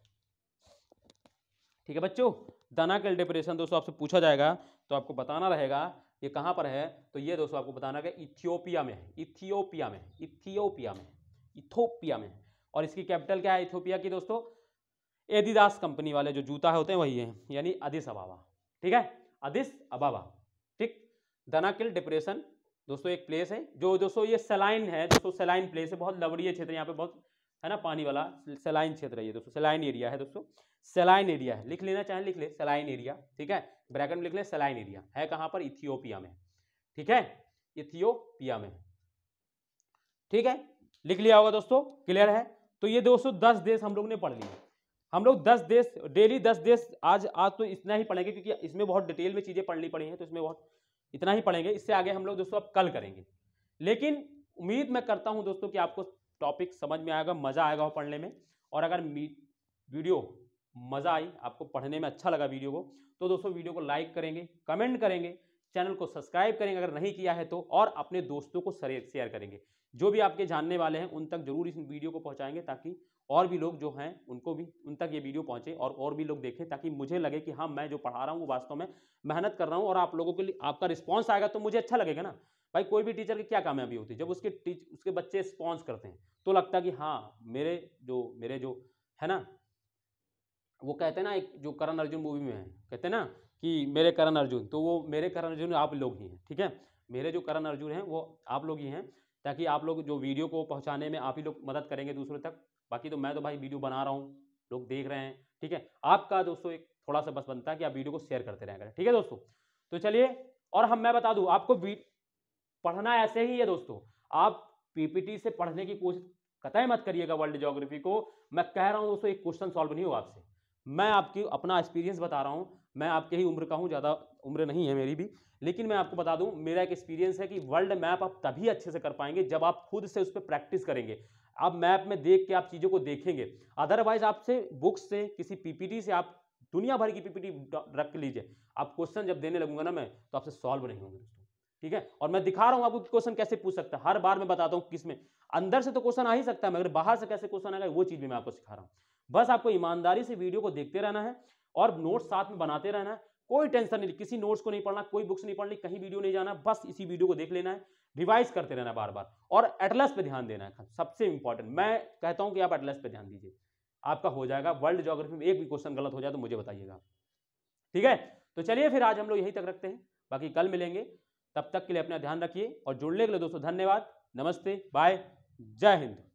ठीक है बच्चों, दाना के डिप्रेशन दोस्तों आपसे पूछा जाएगा तो आपको बताना रहेगा, ये कहाँ पर है? तो ये दोस्तों आपको बताना कि इथियोपिया में है, इथियोपिया में इथियोपिया में इथोपिया में और इसकी कैपिटल क्या है इथियोपिया की दोस्तों? एदिदास कंपनी वाले जो जूता होते हैं वही है, यानी अदिस अबाबा। ठीक है? Addis Ababa. ठीक? दनाकिल डिप्रेशन दोस्तों एक प्लेस है, जो दोस्तों ये सेलाइन है, दोस्तों सेलाइन प्लेस है, बहुत लवड़ीय क्षेत्र यहाँ पे बहुत है ना, पानी वाला सेलाइन क्षेत्र है दोस्तों, सेलाइन एरिया है दोस्तों, सेलाइन एरिया है। लिख लेना चाहे, लिख ले, सेलाइन एरिया, ठीक है? ब्रैकेट में लिख ले, सेलाइन एरिया। है कहाँ पर? इथियोपिया में। ठीक है? इथियोपिया में। ठीक है? लिख लिया होगा दोस्तों, क्लियर है? तो ये दोस्तों दस देश हम लोग ने पढ़ लिए। हम लोग दस देश, डेली दस देश, आज आज तो इतना ही पढ़ेंगे, क्योंकि इसमें बहुत डिटेल में चीज़ें पढ़नी पड़ी हैं तो इसमें बहुत, इतना ही पढ़ेंगे। इससे आगे हम लोग दोस्तों अब कल करेंगे। लेकिन उम्मीद मैं करता हूँ दोस्तों कि आपको टॉपिक समझ में आएगा, मज़ा आएगा पढ़ने में। और अगर वीडियो मज़ा आई, आपको पढ़ने में अच्छा लगा वीडियो को तो दोस्तों वीडियो को लाइक करेंगे कमेंट करेंगे चैनल को सब्सक्राइब करेंगे, अगर नहीं किया है तो और अपने दोस्तों को शेयर करेंगे। जो भी आपके जानने वाले हैं, उन तक ज़रूर इस वीडियो को पहुंचाएँगे, ताकि और भी लोग जो हैं, उनको भी, उन तक ये वीडियो पहुँचे, और और भी लोग देखें, ताकि मुझे लगे कि हाँ मैं जो पढ़ा रहा हूँ, वो वास्तव में मेहनत कर रहा हूँ, और आप लोगों के लिए आपका रिस्पॉन्स आएगा तो मुझे अच्छा लगेगा ना। भाई कोई भी टीचर की क्या कामयाबी होती है? जब उसके टीच, उसके बच्चे स्पॉन्स करते हैं तो लगता है कि हाँ मेरे जो मेरे जो, है ना? वो कहते हैं ना, एक जो करण अर्जुन मूवी में है, कहते हैं ना कि मेरे करण अर्जुन तो वो मेरे करण अर्जुन आप लोग ही हैं, ठीक है? मेरे जो करण अर्जुन हैं, वो आप लोग ही हैं, ताकि आप लोग जो वीडियो को पहुँचाने में आप ही लोग मदद करेंगे दूसरों तक। बाकी तो मैं तो भाई वीडियो बना रहा हूँ, लोग देख रहे हैं, ठीक है? आपका दोस्तों एक थोड़ा सा बस बनता है कि आप वीडियो को शेयर करते रहें ठीक है दोस्तों? तो चलिए, और हम, मैं बता दूँ, आपको पढ़ना ऐसे ही है दोस्तों। आप पीपीटी से पढ़ने की कोशिश, कतई मत करिएगा वर्ल्ड ज्योग्राफी को। मैं कह रहा हूँ दोस्तों, एक क्वेश्चन सॉल्व नहीं होगा आपसे। मैं आपकी, अपना एक्सपीरियंस बता रहा हूँ। मैं आपके ही उम्र का हूँ, ज़्यादा उम्र नहीं है मेरी भी। लेकिन मैं आपको बता दूँ, मेरा एक एक्सपीरियंस है कि वर्ल्ड मैप आप तभी अच्छे से कर पाएँगे जब आप खुद से उस पर प्रैक्टिस करेंगे। आप मैप में देख के आप चीज़ों को देखेंगे। अदरवाइज़ आपसे बुक्स से, किसी पीपीटी से आप दुनिया भर की पीपीटी रख लीजिए। आप क्वेश्चन जब देने लगूँगा ना मैं तो आपसे सॉल्व नहीं होंगे दोस्तों। ठीक है? और मैं दिखा रहा हूँ आपको क्वेश्चन कैसे पूछ सकता है। हर बार मैं बताता हूँ किसमें अंदर से तो क्वेश्चन आ ही सकता है, मगर बाहर से कैसे क्वेश्चन आएगा, वो चीज़ भी मैं आपको सिखा रहा हूँ। बस आपको ईमानदारी से वीडियो को देखते रहना है और नोट्स साथ में बनाते रहना है। कोई टेंशन नहीं, किसी नोट्स को नहीं पढ़ना, कोई बुक्स नहीं पढ़नी, कहीं वीडियो नहीं जाना, बस इसी वीडियो को देख लेना है रिवाइज करते रहना बार बार और एटलस पे ध्यान देना है। सबसे इंपॉर्टेंट मैं कहता हूँ कि आप एटलस पे ध्यान दीजिए। आपका हो जाएगा वर्ल्ड ज्योग्राफी में एक भी क्वेश्चन गलत हो जाए तो मुझे बताइएगा ठीक है? तो चलिए फिर आज हम लोग यहीं तक रखते हैं। बाकी कल मिलेंगे। तब तक के लिए अपना ध्यान रखिए और जुड़ने के लिए दोस्तों धन्यवाद। नमस्ते, बाय, जय हिंद।